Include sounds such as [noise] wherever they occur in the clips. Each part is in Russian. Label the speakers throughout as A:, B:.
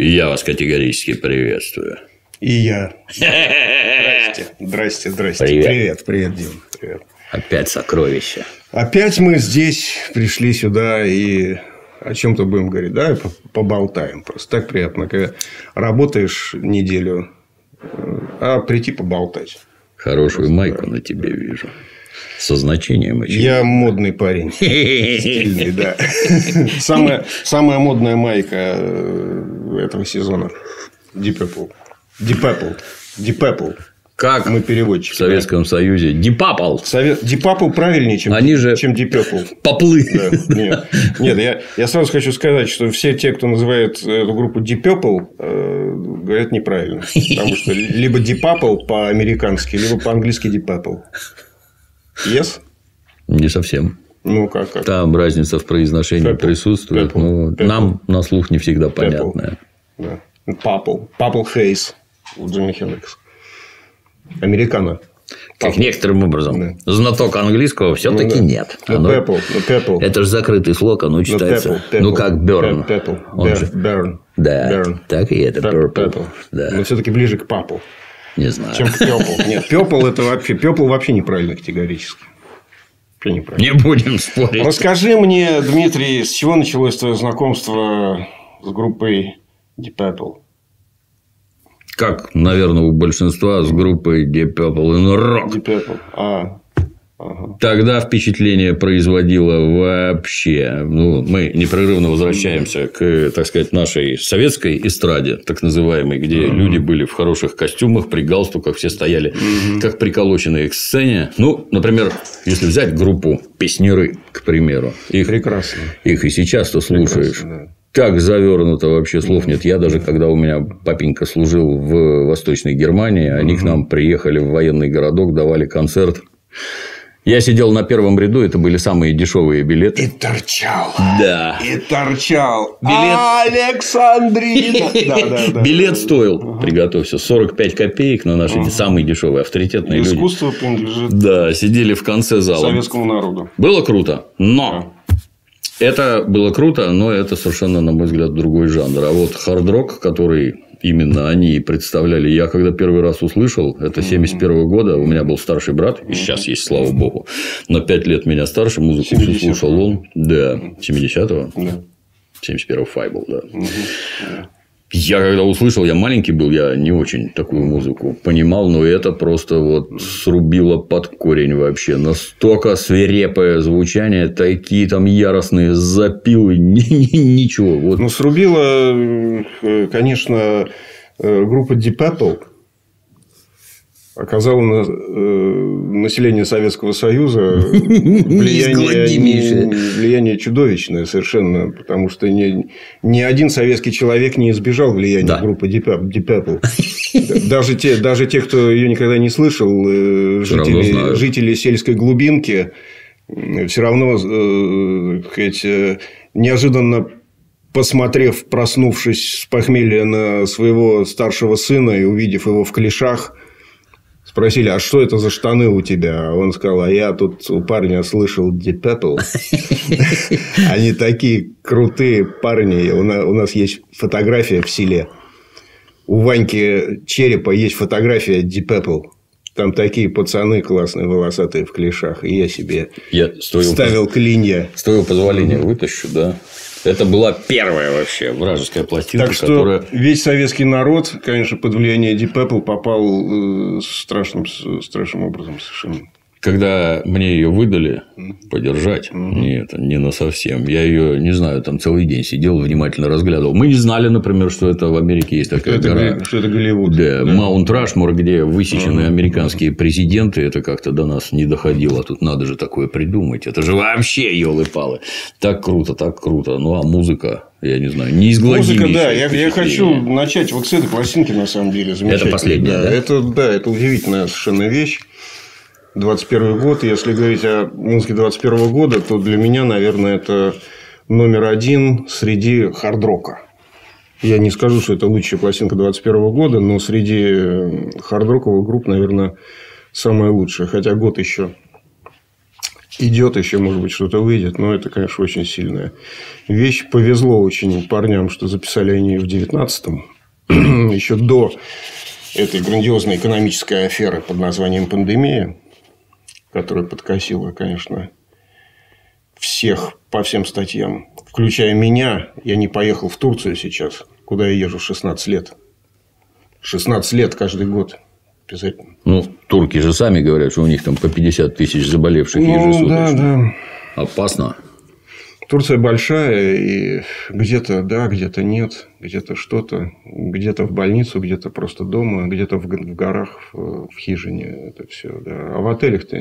A: Я вас категорически приветствую.
B: И я. Здрасте. Здрасте, здрасте.
A: Привет.
B: Привет, привет, Дим. Привет.
A: Опять сокровища.
B: Опять мы здесь пришли сюда и о чем-то будем говорить, да, поболтаем. Просто так приятно, когда работаешь неделю, э, а прийти поболтать.
A: Хорошую майку на тебе вижу. Со значением очень.
B: Я модный парень. [laughs] Стильный, да. Самая, самая модная майка э, этого сезона. Deep Apple. Deep Apple. Deep Apple.
A: Как
B: Мы
A: в
B: переводчики.
A: Советском Союзе дипапал.
B: Совет... Deep Apple правильнее, чем,
A: Они же-
B: чем Deep Apple.
A: Поплы.
B: Да, Нет, нет я, я сразу хочу сказать, что все те, кто называет эту группу Deep Apple, э, говорят неправильно. Потому что либо Deep Apple по-американски, либо по-английски Deep Apple. Yes?
A: Не совсем.
B: Ну, как? как?
A: Там разница в произношении
B: Purple.
A: присутствует,
B: Purple.
A: но
B: Purple.
A: нам на слух не всегда понятная.
B: Да. Purple. Purple Haze у Джимми Хендрикса. Американо.
A: Как некоторым образом. Знаток английского все-таки
B: Ну, да.
A: нет. Оно-
B: Purple. Ну, Purple.
A: Это же закрытый слог, оно
B: Ну,
A: читается.
B: Purple, Purple.
A: Ну, как Берн.
B: Purple.
A: Он же-. Да,
B: Burn.
A: так и это
B: Purple.
A: Purple. Да,
B: Но все-таки ближе к Purple.
A: не знаю.
B: чем пепл. [laughs] Нет, пепл это вообще пепл вообще неправильно категорически. Неправильно.
A: Не будем спорить.
B: Расскажи мне, Дмитрий, с чего началось твое знакомство с группой Deep Apple?
A: Как, наверное, у большинства с группой Deep Purple in Rock.
B: Deep Apple. А.
A: Тогда впечатление производило вообще. Ну, мы непрерывно возвращаемся к, так сказать, нашей советской эстраде, так называемой, где люди были в хороших костюмах, при галстуках, все стояли как приколоченные к сцене. Ну, например, если взять группу песнеры, к примеру, их,
B: Прекрасно.
A: их и сейчас то слушаешь.
B: Прекрасно, да.
A: Так завернуто вообще слов нет. Я даже, когда у меня папенька служил в Восточной Германии, они к нам приехали в военный городок, давали концерт. Я сидел на первом ряду, это были самые дешевые билеты.
B: И торчал.
A: Да.
B: И торчал.
A: Билет-
B: Александрина. [laughs] Да, да, да.
A: Билет стоил, приготовься, 45 копеек на наши самые дешевые, авторитетные люди.
B: Искусство принадлежит
A: Да, сидели в конце зала.
B: советскому народу.
A: Было круто, но это было круто, но это совершенно, на мой взгляд, другой жанр. А вот хард-рок, который именно они и представляли, я когда первый раз услышал, это 71 года, у меня был старший брат, и сейчас есть, слава богу, на 5 лет меня старше, музыку всю
B: 70-го.
A: слушал он, да, 70-го,
B: Да.
A: 71-го Фай был, да. Я когда услышал, я маленький был, я не очень такую музыку понимал, но это просто вот срубило под корень вообще. Настолько свирепое звучание, такие там яростные запилы, [laughs] ни- ни- ничего. Вот
B: Ну, срубила, э, конечно, э, группа Deep Apple оказала на э, население Советского Союза [laughs] влияние, влияние чудовищное совершенно, потому что ни, ни один советский человек не избежал влияния
A: Да.
B: группы Deep. [laughs] Даже те, даже те, кто ее никогда не слышал, э, жители, жители сельской глубинки, все равно, сказать, э, неожиданно посмотрев, проснувшись с похмелья на своего старшего сына и увидев его в клешах, спросили, а что это за штаны у тебя? Он сказал, а я тут у парня слышал Deep Apple. [laughs] Они такие крутые парни. У на- у нас есть фотография в селе. У Ваньки Черепа есть фотография Deep Apple. Там такие пацаны классные, волосатые в клешах. И я себе
A: я
B: ставил клинья.
A: с твоего позволения вытащу, да. Это была первая вообще вражеская пластинка,
B: Так что
A: которая...
B: весь советский народ, конечно, под влияние Deep Apple попал э, страшным, страшным образом совершенно.
A: Когда мне ее выдали подержать, нет, не на совсем. Я ее, не знаю, там целый день сидел, внимательно разглядывал. Мы не знали, например, что это в Америке есть такая
B: Это,
A: гора.
B: Га- что это Голливуд.
A: Да, Маунт Рашмор, где высечены американские президенты, это как-то до нас не доходило. Тут надо же такое придумать. Это же вообще елы-палы. Так круто, так круто. Ну, а музыка, я не знаю, неизгладимейшее
B: Музыка, да. Я, я хочу начать вот с этой пластинки, на самом деле. замечательной.
A: последняя, да?
B: Это, да, это удивительная совершенно вещь. 21 год. Если говорить о музыке 21 года, то для меня, наверное, это номер один среди хард-рока. Я не скажу, что это лучшая пластинка 21 года, но среди э, хард-роковых групп, наверное, самая лучшая. Хотя год еще идет еще, может быть, что-то выйдет. Но это, конечно, очень сильная вещь. Повезло очень парням, что записали они в 19-м. [clears throat] еще до этой грандиозной экономической аферы под названием пандемия, которая подкосила, конечно, всех по всем статьям, включая меня. Я не поехал в Турцию сейчас, куда я езжу 16 лет. 16 лет каждый год.
A: Обязательно. Ну, турки же сами говорят, что у них там по 50 тысяч заболевших ну, ежесуточно. Да, да. Опасно.
B: Турция большая, и где-то да, где-то нет, где-то что-то, где-то в больницу, где-то просто дома, где-то в горах, в хижине, это все. Да. А в отелях-то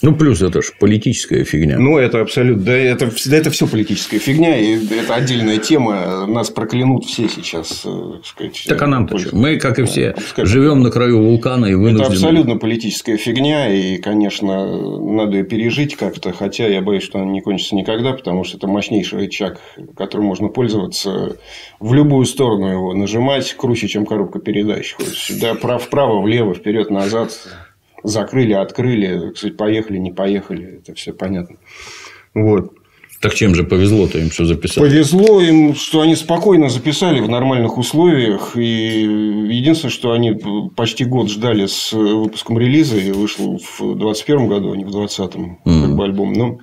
A: ну, плюс это же политическая фигня.
B: Ну, это абсолютно. Да, это, да, это все политическая фигня, и это отдельная тема. Нас проклянут все сейчас.
A: Э, сказать, так а нам-то что? Мы, как и все, да, живем на краю вулкана и вынуждены.
B: Это абсолютно политическая фигня, и, конечно, надо ее пережить как-то, хотя я боюсь, что она не кончится никогда, потому что это мощнейший рычаг, которым можно пользоваться в любую сторону его нажимать, круче, чем коробка передач. Сюда вправо, влево, вперед, назад закрыли, открыли, кстати, поехали, не поехали, это все понятно. Вот.
A: Так чем же повезло-то им, что записали?
B: Повезло им, что они спокойно записали в нормальных условиях. И единственное, что они почти год ждали с выпуском релиза, и вышел в 2021 году, а не в 2020, mm. как бы альбом. Но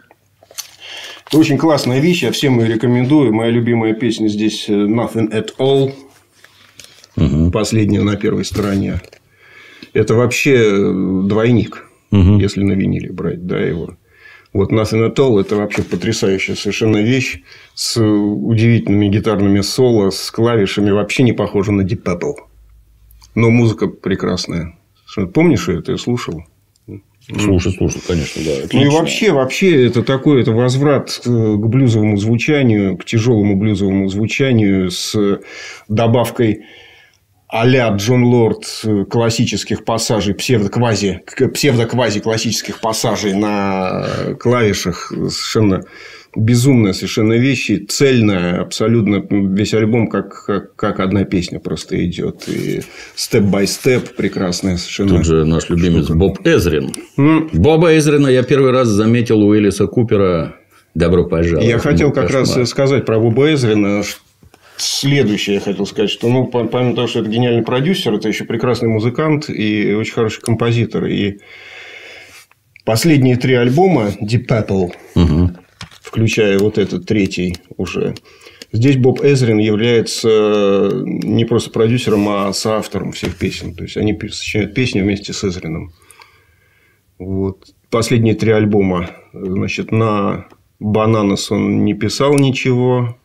B: это очень классная вещь, я всем ее рекомендую. Моя любимая песня здесь Nothing at All. Угу. Последняя на первой стороне это вообще э, двойник, угу. если на виниле брать, да, его. Вот Nothing at All – это вообще потрясающая совершенно вещь с удивительными гитарными соло, с клавишами, вообще не похожа на Deep Purple. Но музыка прекрасная. Помнишь ее? Ты слушал?
A: Слушай, слушай, конечно, да.
B: Отлично. Ну и вообще, вообще это такой это возврат к блюзовому звучанию, к тяжелому блюзовому звучанию с добавкой а-ля Джон Лорд э, классических пассажей, псевдо-квази, псевдо-квази классических пассажей на клавишах. Совершенно безумная совершенно вещи, цельная, абсолютно весь альбом как, как, как одна песня просто идет. И степ-бай-степ прекрасная совершенно.
A: Тут же наш любимец штука. Боб Эзрин. Mm. Боба Эзрина я первый раз заметил у Элиса Купера Добро пожаловать.
B: Я хотел как кошмар. раз сказать про Боба Эзрина, Следующее я хотел сказать, что ну, помимо того, что это гениальный продюсер, это еще прекрасный музыкант и очень хороший композитор. И последние три альбома Deep Purple, угу. включая вот этот третий уже, здесь Боб Эзрин является не просто продюсером, а соавтором всех песен. То есть, они сочиняют песни вместе с Эзрином. Вот. Последние три альбома, значит, на Бананас он не писал ничего,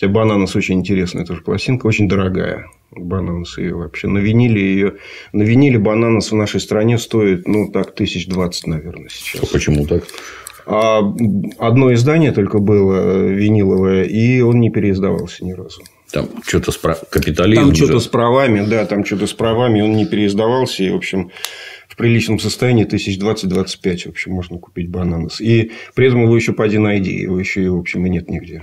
B: Хотя Бананас очень интересная тоже пластинка, очень дорогая. Бананас ее вообще. На виниле ее... На виниле Бананас в нашей стране стоит, ну, так, тысяч двадцать, наверное, сейчас.
A: А почему так?
B: А одно издание только было э, виниловое, и он не переиздавался ни разу.
A: Там что-то с прав... капитализм.
B: Там что-то с правами, да, там что-то с правами, он не переиздавался, и, в общем, в приличном состоянии тысяч двадцать-двадцать пять, в общем, можно купить бананас. И при этом его еще по один ID, его еще, в общем, и нет нигде.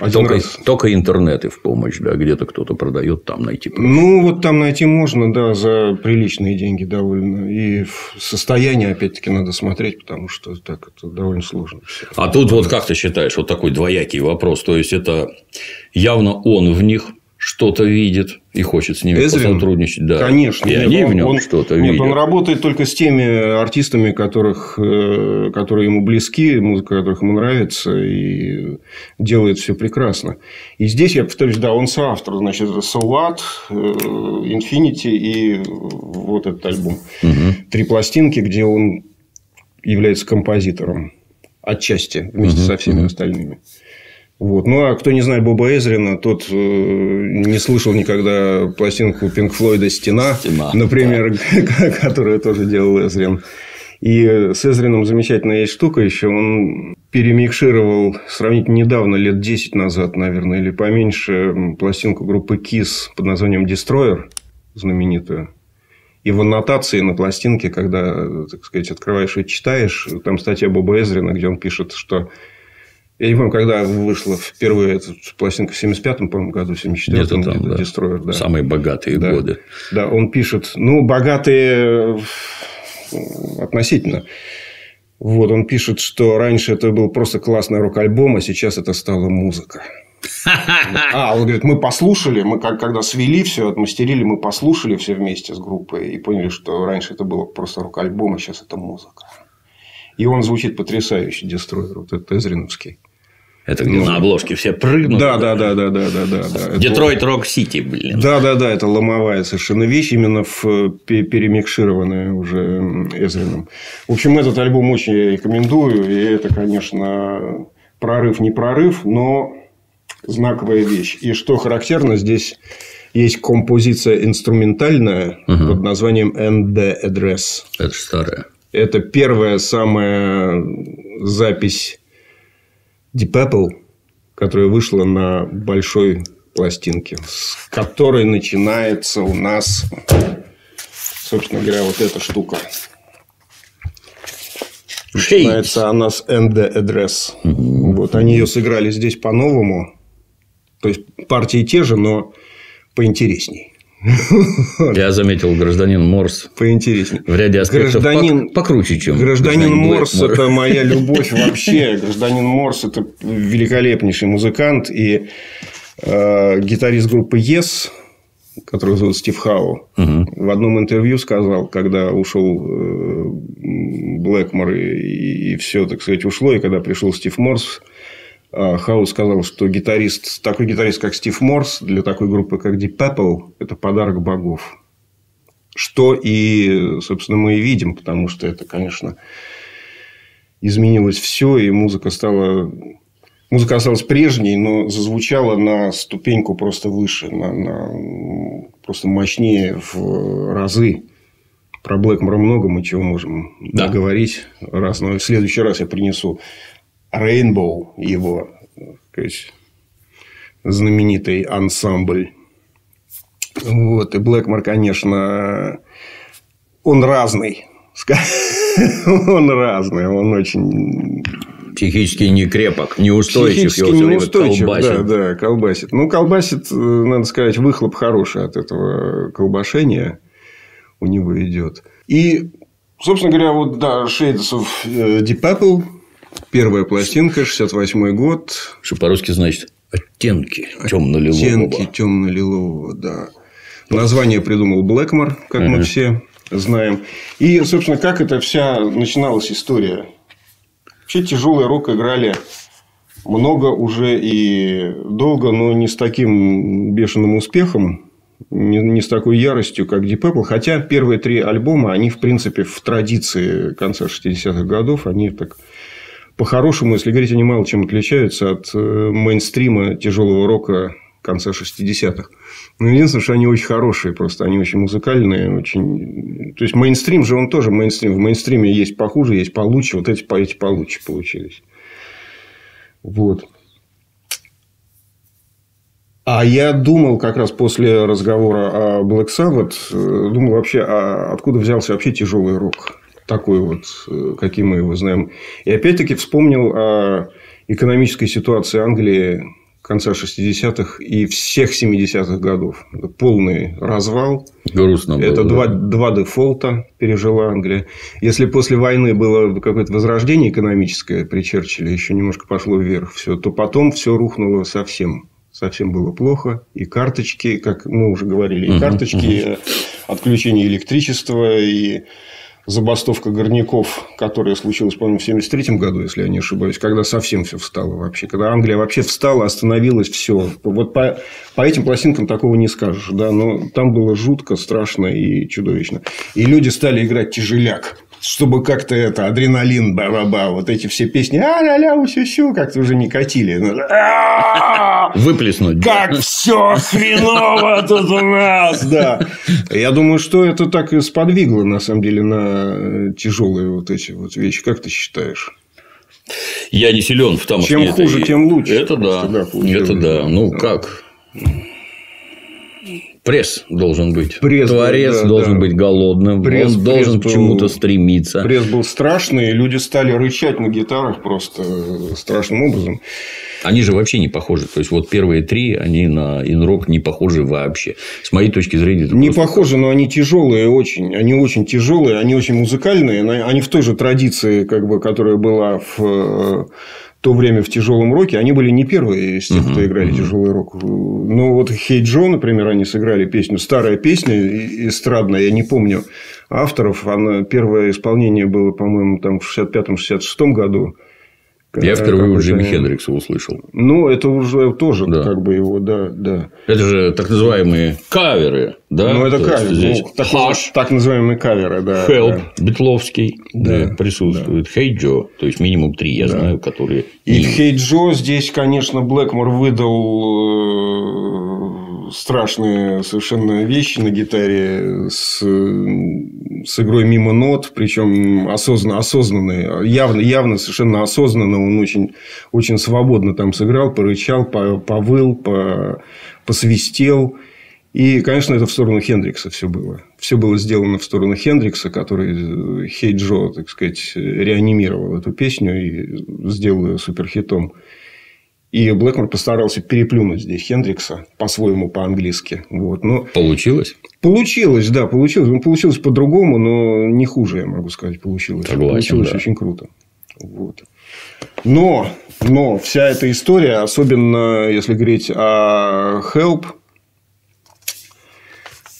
A: Один только, раз... только интернеты в помощь, да, где-то кто-то продает, там найти.
B: Просто. Ну, вот там найти можно, да, за приличные деньги довольно. И состояние, опять-таки, надо смотреть, потому что так это довольно сложно.
A: А тут вот как ты считаешь, вот такой двоякий вопрос. То есть, это явно он в них что-то видит и хочет с ними Эзрин? сотрудничать.
B: Да. Конечно.
A: И нет, они он, в нем что-то
B: видят. Нет, он работает только с теми артистами, которых, э, которые ему близки, музыка которых ему нравится, и делает все прекрасно. И здесь, я повторюсь, да, он соавтор. Значит, What, э, Infinity и вот этот альбом. Угу. Три пластинки, где он является композитором отчасти вместе угу. со всеми угу. остальными. Вот. Ну, а кто не знает Боба Эзрина, тот э, не слышал никогда пластинку Пинк Флойда «Стена», Стена например, да. [laughs] которую тоже делал Эзрин. И с Эзрином замечательная есть штука еще. Он перемикшировал сравнительно недавно, лет 10 назад, наверное, или поменьше, пластинку группы KISS под названием «Destroyer», знаменитую. И в аннотации на пластинке, когда, так сказать, открываешь и читаешь, там статья Боба Эзрина, где он пишет, что я не помню, когда вышла впервые эта пластинка в 75-м, по-моему, году, в 74-м, где-то
A: там, да. Destroyer, да. Самые богатые
B: да.
A: годы.
B: Да, он пишет, ну, богатые относительно. Вот, он пишет, что раньше это был просто классный рок-альбом, а сейчас это стала музыка. [laughs] А, он говорит, мы послушали, мы как, когда свели все, отмастерили, мы послушали все вместе с группой и поняли, что раньше это было просто рок-альбом, а сейчас это музыка. И он звучит потрясающе, Дестройер, вот этот Эзриновский.
A: Это где ну, на обложке все прыгнут.
B: Да, да, да, да, да, да, да.
A: Детройт Рок Сити, блин.
B: Да, да, да, это ломовая совершенно вещь, именно в э, перемикшированная уже Эзрином. В общем, этот альбом очень рекомендую. И это, конечно, прорыв не прорыв, но знаковая вещь. И что характерно, здесь есть композиция инструментальная угу. под названием ND Address.
A: Это старая.
B: Это первая самая запись Deep Apple, которая вышла на большой пластинке, с которой начинается у нас, собственно говоря, вот эта штука. Начинается она с ND Address. Вот, они ее сыграли здесь по-новому. То есть, партии те же, но поинтересней. [laughs]
A: Я заметил, гражданин Морс
B: поинтереснее.
A: В ряде аспектов гражданин, покруче, чем
B: гражданин, гражданин Морс. Это моя [laughs] любовь вообще. Гражданин Морс это великолепнейший музыкант и э, гитарист группы Yes, который зовут Стив Хау, угу. в одном интервью сказал, когда ушел э, Блэкмор и, и все, так сказать, ушло, и когда пришел Стив Морс, а, Хаус сказал, что гитарист, такой гитарист, как Стив Морс, для такой группы, как Deep Purple, это подарок богов. Что и, собственно, мы и видим, потому что это, конечно, изменилось все, и музыка стала... Музыка осталась прежней, но зазвучала на ступеньку просто выше, на, на просто мощнее в разы. Про Блэкмора много мы чего можем да. говорить. Раз, но в следующий раз я принесу Rainbow, его сказать, знаменитый ансамбль. Вот. И Блэкмор, конечно, он разный. [laughs] Он разный, он очень
A: Психически не крепок, неустойчив.
B: Психически его неустойчив, колбасит. да, да, колбасит. Ну, колбасит, надо сказать, выхлоп хороший от этого колбашения у него идет. И, собственно говоря, вот, да, of э, Deep Apple Первая пластинка, 68 год.
A: Что по-русски значит оттенки темно-лилового.
B: Оттенки темно-лилового, да. Название придумал Блэкмор, как uh-huh. мы все знаем. И, собственно, как это вся начиналась история. Вообще тяжелый рок играли много уже и долго, но не с таким бешеным успехом, не, не с такой яростью, как Deep Purple. Хотя первые три альбома, они, в принципе, в традиции конца 60-х годов, они так по-хорошему, если говорить, они мало чем отличаются от э, мейнстрима тяжелого рока конца 60-х. Но единственное, что они очень хорошие, просто они очень музыкальные, очень... То есть, мейнстрим же он тоже мейнстрим. В мейнстриме есть похуже, есть получше. Вот эти, эти получше получились. Вот. А я думал как раз после разговора о Black Sabbath, э, думал вообще, а откуда взялся вообще тяжелый рок? Такой вот, э, каким мы его знаем. И опять-таки вспомнил о экономической ситуации Англии конца 60-х и всех 70-х годов. Это полный развал.
A: Грустно было.
B: Это два, два дефолта пережила Англия. Если после войны было какое-то возрождение экономическое при Черчилле, еще немножко пошло вверх все, то потом все рухнуло совсем. Совсем было плохо. И карточки, как мы уже говорили, и карточки, и отключение электричества, и забастовка горняков, которая случилась, по-моему, в 1973 году, если я не ошибаюсь, когда совсем все встало вообще. Когда Англия вообще встала, остановилась все. Вот по, по этим пластинкам такого не скажешь. Да? Но там было жутко, страшно и чудовищно. И люди стали играть тяжеляк чтобы как-то это, адреналин, ба-ба-ба, вот эти все песни, а-ля-ля, усю-сю, как-то уже не катили. Ну, [laughs]
A: Выплеснуть.
B: Как все хреново тут у нас, да. Я думаю, что это так и сподвигло, на самом деле, на тяжелые вот эти вот вещи. Как ты считаешь?
A: Я не силен в том,
B: Чем хуже, тем лучше.
A: Это да. Это да. Ну, как? Пресс должен быть.
B: Пресс,
A: Творец
B: да,
A: должен
B: да.
A: быть голодным.
B: Пресс-
A: он должен
B: пресс
A: к чему-то
B: был-
A: стремиться.
B: Пресс был страшный, и люди стали рычать на гитарах просто страшным образом.
A: Они же вообще не похожи. То есть, вот первые три, они на инрок не похожи вообще. С моей точки зрения,
B: Не
A: просто-
B: похожи, но они тяжелые очень. Они очень тяжелые, они очень музыкальные. Они в той же традиции, как бы, которая была в э, то время в тяжелом роке. Они были не первые из тех, кто играли тяжелый рок. Ну, вот Хей Джо, например, они сыграли песню. Старая песня эстрадная, я не помню авторов. Она, первое исполнение было, по-моему, там в 65-66 году.
A: Я впервые у Джимми Хендрикса услышал.
B: Ну, это уже тоже
A: Да.
B: как бы его, да, да.
A: Это же так называемые каверы. Да?
B: ну, это
A: То есть,
B: кавер.
A: Здесь
B: ну, так,
A: Hush,
B: так называемые каверы, да.
A: Help,
B: да.
A: Битловский
B: Да,
A: да, присутствует. Hey Joe. То есть, минимум три, я
B: Да.
A: знаю, которые...
B: И Хей Джо здесь, конечно, Блэкмор выдал э, страшные совершенно вещи на гитаре с, с игрой мимо нот, причем осознанно, осознанные, явно, явно совершенно осознанно он очень, очень свободно там сыграл, порычал, по- повыл, по- посвистел. И, конечно, это в сторону Хендрикса все было. Все было сделано в сторону Хендрикса, который э, Хей Джо, так сказать, реанимировал эту песню и сделал ее суперхитом. И Блэкмор постарался переплюнуть здесь Хендрикса по-своему, по-английски. Вот. Но
A: Получилось?
B: получилось, да, получилось. Ну, получилось по-другому, но не хуже, я могу сказать, получилось.
A: Согласен,
B: получилось
A: да.
B: очень круто. Вот. Но, но вся эта история, особенно если говорить о Help,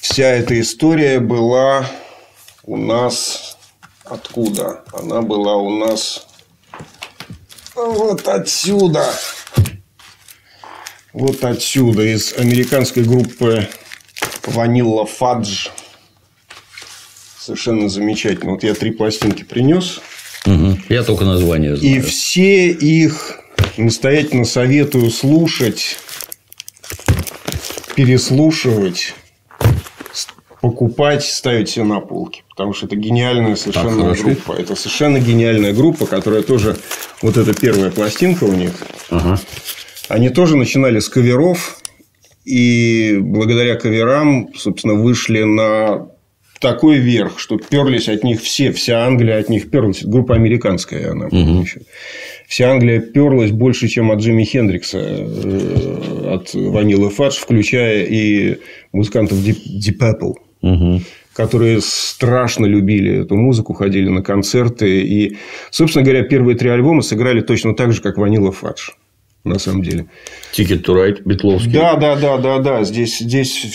B: вся эта история была у нас откуда? Она была у нас вот отсюда. Вот отсюда, из американской группы Vanilla Fudge. Совершенно замечательно. Вот я три пластинки принес.
A: Мгм. Я только название знаю.
B: И все их настоятельно советую слушать, переслушивать, покупать, ставить себе на полки. Потому что это гениальная совершенно
A: хорошо.
B: группа. Это совершенно гениальная группа, которая тоже... Вот это первая пластинка у них.
A: Ага.
B: Они тоже начинали с каверов. И благодаря каверам, собственно, вышли на такой верх, что перлись от них все. Вся Англия от них перлась. Группа американская она была еще. Вся Англия перлась больше, чем от Джимми Хендрикса, э, от Ванилы Фадж, включая и музыкантов Deep, Deep Purple
A: Мгм.
B: которые страшно любили эту музыку, ходили на концерты. И, собственно говоря, первые три альбома сыграли точно так же, как Ванила Фадж. На самом деле.
A: Ticket to Ride, Битловский.
B: Да, да, да, да, да. Здесь, здесь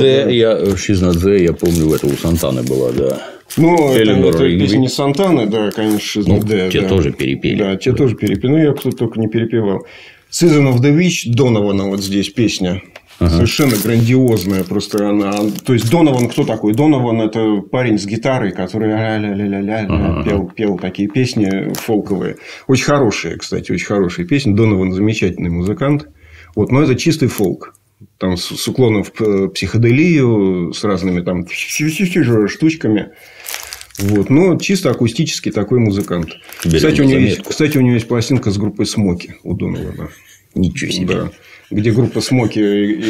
A: there.
B: да.
A: Я, there, я помню, это у Сантаны была, да.
B: Ну, это,
A: Эленор
B: это
A: Ригби.
B: песня Сантаны, да, конечно,
A: Ну,
B: да,
A: те
B: да.
A: тоже перепели.
B: Да, те тоже перепели. Ну, я кто только не перепевал. Season of the Witch Донована вот здесь песня. Совершенно грандиозная. Просто она... То есть, Донован кто такой? Донован – это парень с гитарой, который ля-ля-ля-ля-ля пел, пел такие песни фолковые. Очень хорошие, кстати, очень хорошие песни. Донован – замечательный музыкант. Вот, но это чистый фолк. Там с, с уклоном в психоделию, с разными там штучками. Вот. Но чисто акустический такой музыкант.
A: Берем
B: Кстати у, него есть, кстати, у него есть пластинка с группой Смоки у Донована.
A: Ничего себе.
B: Да. Где группа Смоки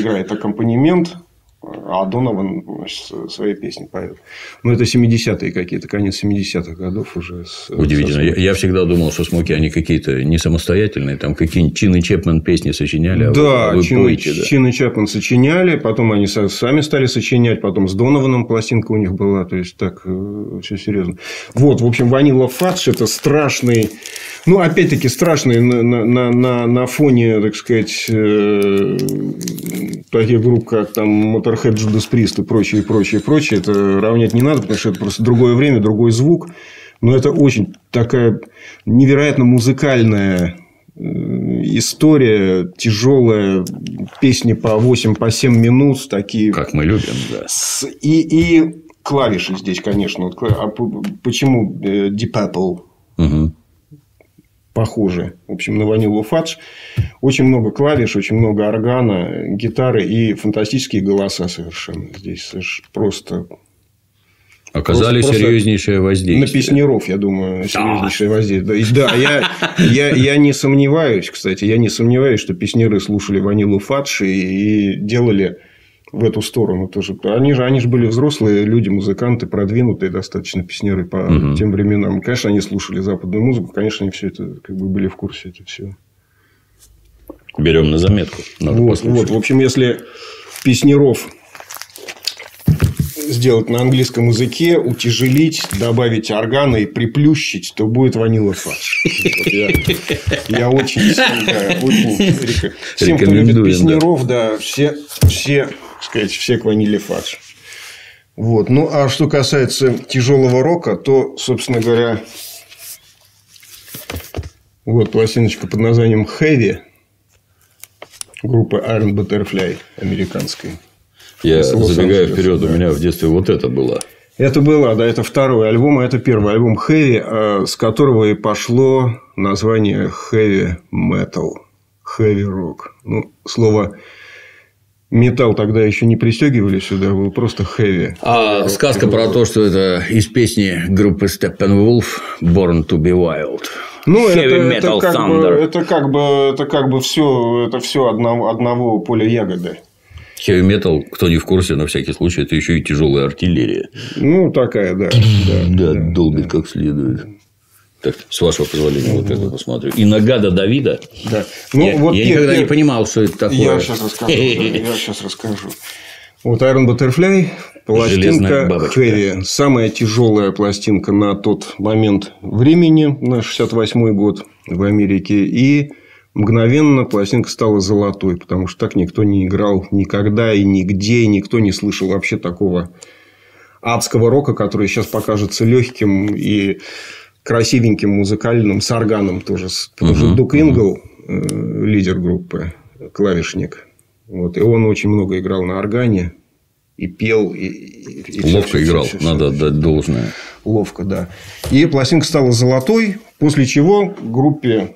B: играет аккомпанемент, а Донован значит, свои песни поет. Ну, это 70-е какие-то, конец 70-х годов уже. с-
A: Удивительно.
B: со
A: Я, я всегда думал, что смоки, они какие-то не самостоятельные, там какие-нибудь Чин и Чепмен песни сочиняли, а вы-
B: Да,
A: а вы,
B: Чин,
A: поете, да.
B: Чин и Чапман сочиняли, потом они сами стали сочинять, потом с Донованом пластинка у них была, то есть так все серьезно. Вот, в общем, Ванила Фадж это страшный, ну опять-таки страшный на, на- на, на, фоне, так сказать, э, таких групп, как там Motorhead, Judas Priest и прочее, прочее, прочее, это равнять не надо, потому что это просто другое время, другой звук. Но это очень такая невероятно музыкальная э, история, тяжелая, песни по 8, по 7 минут, такие.
A: Как мы любим, да.
B: С- и, и клавиши здесь, конечно. Вот, а почему э, Deep Apple
A: Мгм.
B: Похожи, в общем, на Ванилу Фадж. Очень много клавиш, очень много органа, гитары и фантастические голоса совершенно. Здесь просто
A: Оказали
B: Просто-
A: серьезнейшее
B: на
A: воздействие.
B: песнеров, я думаю, серьезнейшее воздействие. Да, Да, я, я, я не сомневаюсь, кстати, я не сомневаюсь, что песнеры слушали Ванилу Фадж и, и делали в эту сторону тоже. Они же, они же были взрослые люди, музыканты, продвинутые достаточно песнеры по угу. тем временам. Конечно, они слушали западную музыку, конечно, они все это как бы были в курсе это все.
A: Берем на заметку.
B: Надо вот, вот, в общем, если песнеров сделать на английском языке, утяжелить, добавить органа и приплющить, то будет ванила фарш. я, очень всем, кто любит песнеров, да, все, все, сказать, все к ваниле фарш. Вот. Ну, а что касается тяжелого рока, то, собственно говоря, вот пластиночка под названием Heavy группы Iron Butterfly американской.
A: Я забегаю вперед, да. у меня в детстве вот это было.
B: Это было, да, это второй альбом, а это первый альбом Heavy, а, с которого и пошло название Heavy Metal, Heavy Rock. Ну, слово металл тогда еще не пристегивали сюда, был просто heavy.
A: А сказка про то, что это из песни группы Steppenwolf Born to be Wild.
B: Ну, heavy это, metal это, как Thunder. бы, это как бы это как бы все это все одного, одного поля ягоды.
A: Heavy metal, кто не в курсе, на всякий случай, это еще и тяжелая артиллерия.
B: Ну, такая, да.
A: Да, да, долбит как следует. Так, с вашего позволения, вот это посмотрю. И Нагада Давида.
B: Да.
A: Ну, я вот я никогда не понимал, что это такое.
B: Я сейчас расскажу. Я [laughs] сейчас расскажу. Вот Iron Butterfly, пластинка Heavy. Самая тяжелая пластинка на тот момент времени, на 68 год в Америке. И мгновенно пластинка стала золотой, потому что так никто не играл никогда и нигде, и никто не слышал вообще такого адского рока, который сейчас покажется легким и красивеньким музыкальным, с органом тоже. Потому что Дук Ингл, э, лидер группы, клавишник, вот, и он очень много играл на органе и пел. И,
A: и Ловко все, играл, все, все, надо отдать должное.
B: Ловко, да. И пластинка стала золотой, после чего группе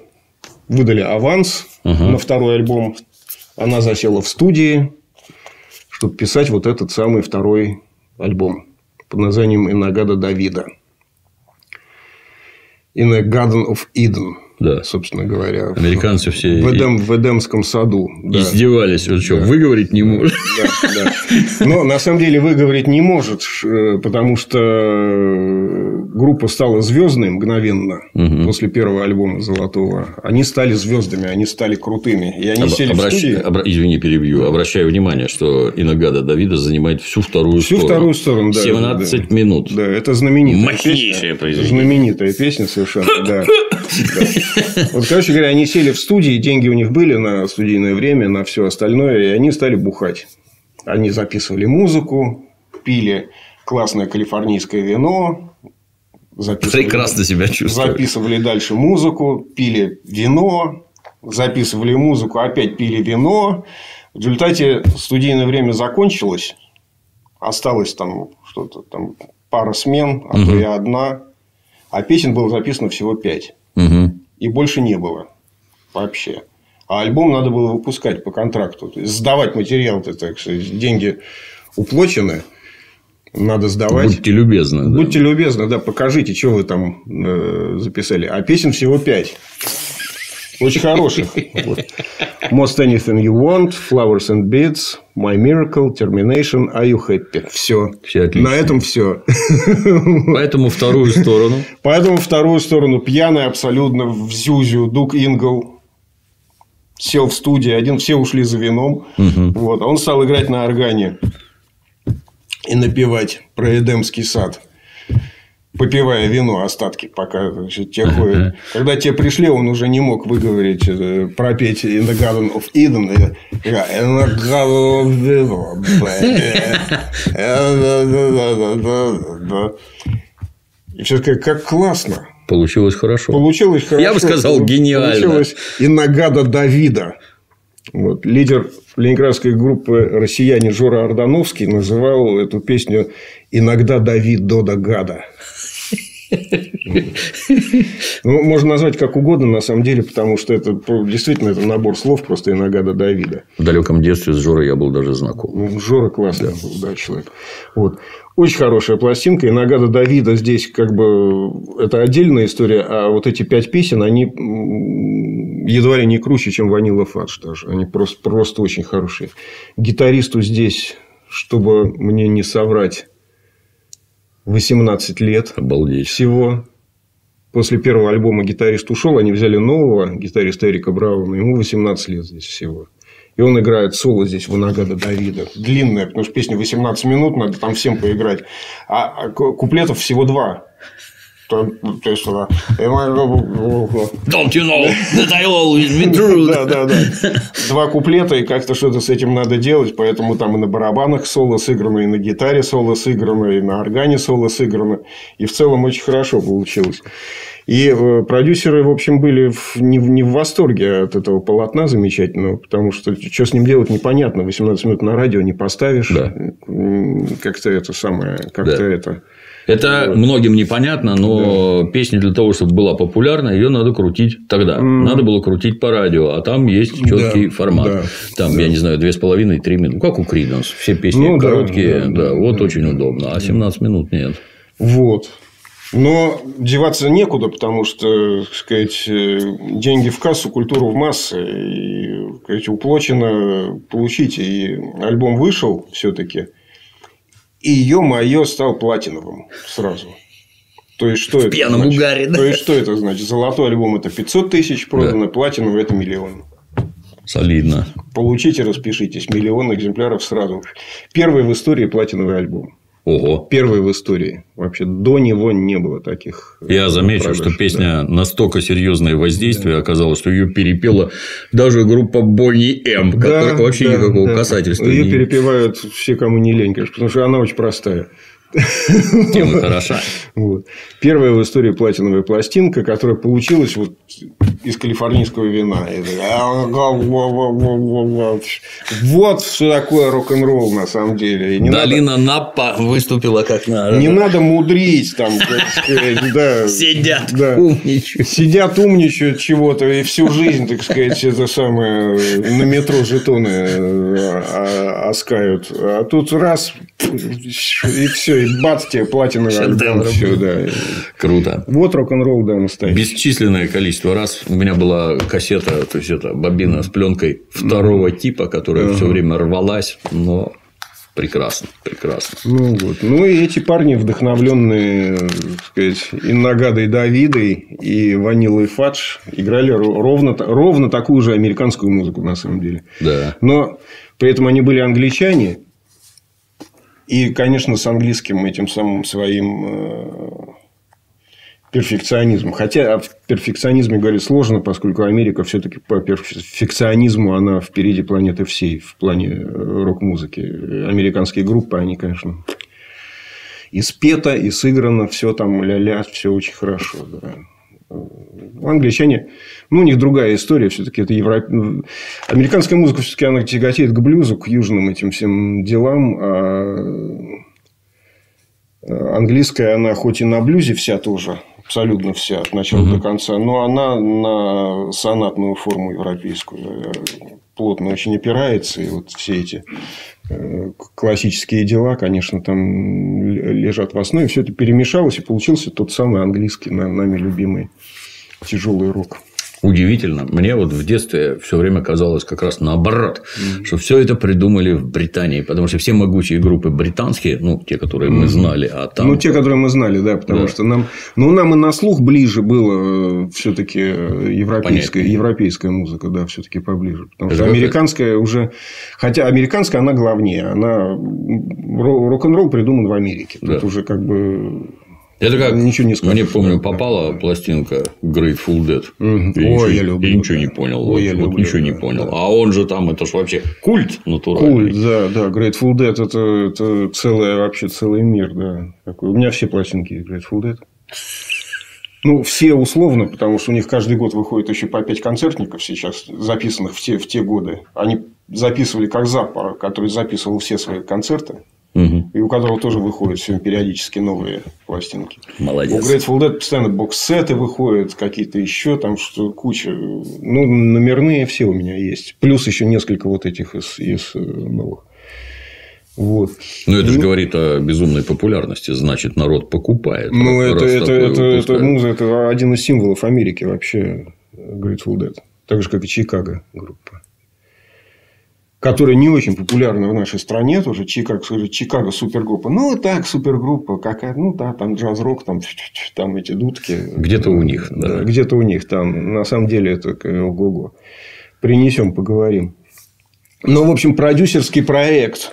B: выдали аванс угу. на второй альбом. Она засела в студии, чтобы писать вот этот самый второй альбом под названием «Инагада Давида». «In a Garden of Eden» да. собственно говоря.
A: Американцы все
B: в, Эдем, в Эдемском саду.
A: Да. Издевались. Вот что, да. выговорить не может. Да,
B: да. Но на самом деле выговорить не может, э, потому что э, группа стала звездной мгновенно угу. после первого альбома Золотого. Они стали звездами, они стали крутыми. И они Об, сели обращ... в студии.
A: Обра... Извини, перебью. Обращаю внимание, что Инагада Давида занимает всю вторую
B: всю
A: сторону.
B: Всю вторую сторону, да.
A: 17 да. минут.
B: Да, это знаменитая
A: Мощнейшая
B: песня. Знаменитая песня совершенно, да. [laughs] Вот, короче говоря, они сели в студии, деньги у них были на студийное время, на все остальное, и они стали бухать. Они записывали музыку, пили классное калифорнийское вино,
A: записывали, прекрасно себя чувствовали.
B: Записывали дальше музыку, пили вино, записывали музыку, опять пили вино. В результате студийное время закончилось, осталось там что-то там пара смен, а угу. то и одна, а песен было записано всего пять. Угу. И больше не было вообще. А альбом надо было выпускать по контракту. То есть, сдавать материал, так сказать, деньги уплочены. Надо сдавать.
A: Будьте любезны.
B: Да. Будьте любезны, да, покажите, что вы там э, записали. А песен всего пять. Очень хороших. Most anything you want, flowers and beads, my miracle, termination, are you happy? Все.
A: Все отлично.
B: На этом все.
A: Поэтому вторую сторону.
B: Поэтому вторую сторону пьяный абсолютно в Зюзю, Дук Ингл сел в студии, один все ушли за вином. Угу. Вот, а он стал играть на органе и напевать про Эдемский сад попивая вино остатки, пока значит, те ходят. Когда те пришли, он уже не мог выговорить, э, пропеть In the Garden of Eden. In the Garden of Eden. И все сказали, как классно.
A: Получилось хорошо.
B: Получилось хорошо.
A: Я бы сказал, гениально.
B: Получилось Инагада Давида. Вот. Лидер ленинградской группы россияне Жора Ордановский называл эту песню «Иногда Давид Дода Гада». Ну, можно назвать как угодно, на самом деле, потому что это действительно это набор слов просто иногда до Давида.
A: В далеком детстве с Жорой я был даже знаком.
B: Ну, Жора классный да. был, да, человек. Вот. Очень хорошая пластинка. И Нагада Давида здесь как бы это отдельная история, а вот эти пять песен, они едва ли не круче, чем Ванила Фадж даже. Они просто, просто очень хорошие. Гитаристу здесь чтобы мне не соврать, 18 лет.
A: Обалдеть.
B: Всего. После первого альбома гитарист ушел, они взяли нового гитариста Эрика Брауна. Ему 18 лет здесь всего. И он играет соло здесь в Анагада Давида. Длинная, потому что песня 18 минут, надо там всем поиграть. А куплетов всего два. То, то есть, Don't
A: you know that I always be [laughs] true?
B: Да, да, да. Два куплета, и как-то что-то с этим надо делать, поэтому там и на барабанах соло сыграно, и на гитаре соло сыграно, и на органе соло сыграно. И в целом очень хорошо получилось. И э, продюсеры, в общем, были не, в, не в восторге от этого полотна замечательного, потому что что с ним делать непонятно. 18 минут на радио не поставишь. Да. Как-то это самое, как-то да. это.
A: Это многим непонятно, но да. песня для того, чтобы была популярна, ее надо крутить тогда. Mm. Надо было крутить по радио, а там есть четкий да. формат. Да. Там, да. я не знаю, две с половиной, три минуты. Как у Криденс. Все песни ну, короткие, да, да, да, вот да. очень удобно. А 17 минут нет.
B: Вот. Но деваться некуда, потому что, так сказать, деньги в кассу, культуру в массы. И, так сказать, уплочено получить. И альбом вышел все-таки. И ё-моё стал платиновым сразу. То есть, что в это
A: пьяном
B: значит?
A: угаре, да?
B: То есть, что это значит? Золотой альбом – это 500 тысяч продано, да. платиновый – это миллион.
A: Солидно.
B: Получите, распишитесь. Миллион экземпляров сразу. Первый в истории платиновый альбом.
A: Ого.
B: Первый в истории. Вообще до него не было таких.
A: Э, Я замечу, продаж, что песня да. настолько серьезное воздействие да. оказала, что ее перепела даже группа Бонни М, да, которая вообще да, никакого да. касательства.
B: Ее не... перепевают все, кому не лень, конечно, потому что она очень простая.
A: Тема хороша.
B: Вот. Первая в истории платиновая пластинка, которая получилась вот из калифорнийского вина. Вот что такое рок-н-ролл на самом деле.
A: Не Долина надо... Напа выступила как надо.
B: Не надо мудрить там,
A: да. Сидят,
B: да. умничают. Сидят, умничают чего-то, и всю жизнь, так сказать, это самое на метро жетоны оскают. А тут раз и все, и бац, тебе платиновый альбом. Все, да.
A: Круто.
B: Вот рок-н-ролл, да, настоящий.
A: Бесчисленное количество раз у меня была кассета, то есть это бобина с пленкой второго типа, которая все время рвалась, но Прекрасно, прекрасно.
B: Ну, вот. ну и эти парни, вдохновленные, так сказать, и Нагадой Давидой, и Ванилой Фадж, играли ровно, ровно такую же американскую музыку, на самом деле.
A: Да.
B: Но при этом они были англичане, и, конечно, с английским этим самым своим э, перфекционизмом. Хотя о перфекционизме говорить сложно, поскольку Америка все-таки по перфекционизму она впереди планеты всей в плане э, рок-музыки. Американские группы, они, конечно, и спето, и сыграно, все там ля-ля, все очень хорошо. Да. Англичане, ну, у них другая история, все-таки это Европа. Американская музыка все-таки она тяготеет к блюзу, к южным этим всем делам, а английская, она хоть и на блюзе вся тоже, абсолютно вся, от начала угу. до конца, но она на сонатную форму европейскую плотно очень опирается, и вот все эти э, классические дела, конечно, там лежат в основе. Все это перемешалось, и получился тот самый английский, нами любимый тяжелый рок.
A: Удивительно. Мне вот в детстве все время казалось как раз наоборот, mm-hmm. что все это придумали в Британии, потому что все могучие группы британские, ну, те, которые mm-hmm. мы знали, а там...
B: Ну, те, которые мы знали, да, потому да. что нам... Ну, нам и на слух ближе было э, все-таки европейская, европейская музыка, да, все-таки поближе. Потому это что американская это? уже... Хотя американская, она главнее. Она... Рок-н-ролл придуман в Америке. Тут да. уже как бы
A: это как ничего не скажешь. Мне помню, попала пластинка Grateful Dead.
B: Mm-hmm. Я, Ой, ничего, я люблю.
A: Я ничего не понял. Ой, вот, я люблю, вот ничего да, не понял. Да. А он же там, это же вообще культ натуральный.
B: Культ, да, да. Grateful Dead это, это целое, вообще целый мир, да. Такой. У меня все пластинки Grateful Dead. Ну, все условно, потому что у них каждый год выходит еще по пять концертников сейчас, записанных в те, в те годы. Они записывали как Заппа, который записывал все свои концерты угу. и у которого тоже выходят все периодически новые пластинки.
A: Молодец.
B: У Grateful Dead постоянно бокс-сеты выходят, какие-то еще там что куча. Ну, номерные все у меня есть. Плюс еще несколько вот этих из, из э, новых. Вот.
A: Ну, это же говорит о безумной популярности, значит, народ покупает.
B: Ну, это, это, это, это, муза, это один из символов Америки вообще Grateful Dead. Так же, как и Чикаго группа. Которая не очень популярна в нашей стране, тоже Чикаго, Чикаго супергруппа. Ну, так, супергруппа какая ну да, там джаз-рок, там, там эти дудки.
A: Где-то у них, да.
B: да. Где-то у них там. На самом деле, это ого-го. Принесем, поговорим. Ну, в общем, продюсерский проект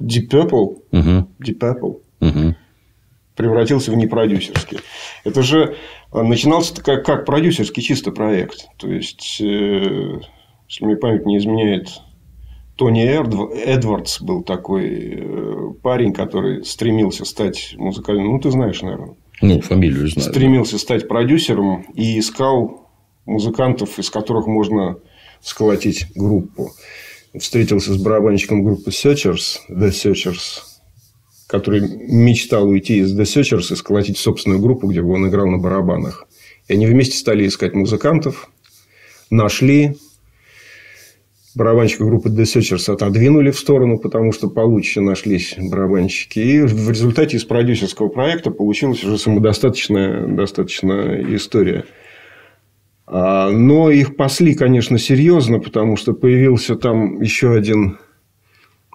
B: Deep Purple, угу. Deep Purple угу. превратился в непродюсерский. Это же начинался как, как продюсерский чисто проект. То есть, э, если мне память не изменяет, Тони Эдвардс был такой э, парень, который стремился стать музыкальным. Ну, ты знаешь, наверное.
A: Ну, фамилию знаю.
B: Стремился стать продюсером и искал музыкантов, из которых можно сколотить группу. Встретился с барабанщиком группы Searchers, The Searchers, который мечтал уйти из The Searchers и сколотить собственную группу, где бы он играл на барабанах. И они вместе стали искать музыкантов, нашли, барабанщика группы The Searchers отодвинули в сторону, потому что получше нашлись барабанщики. И в результате из продюсерского проекта получилась уже самодостаточная достаточная история. А, но их пасли, конечно, серьезно, потому что появился там еще один,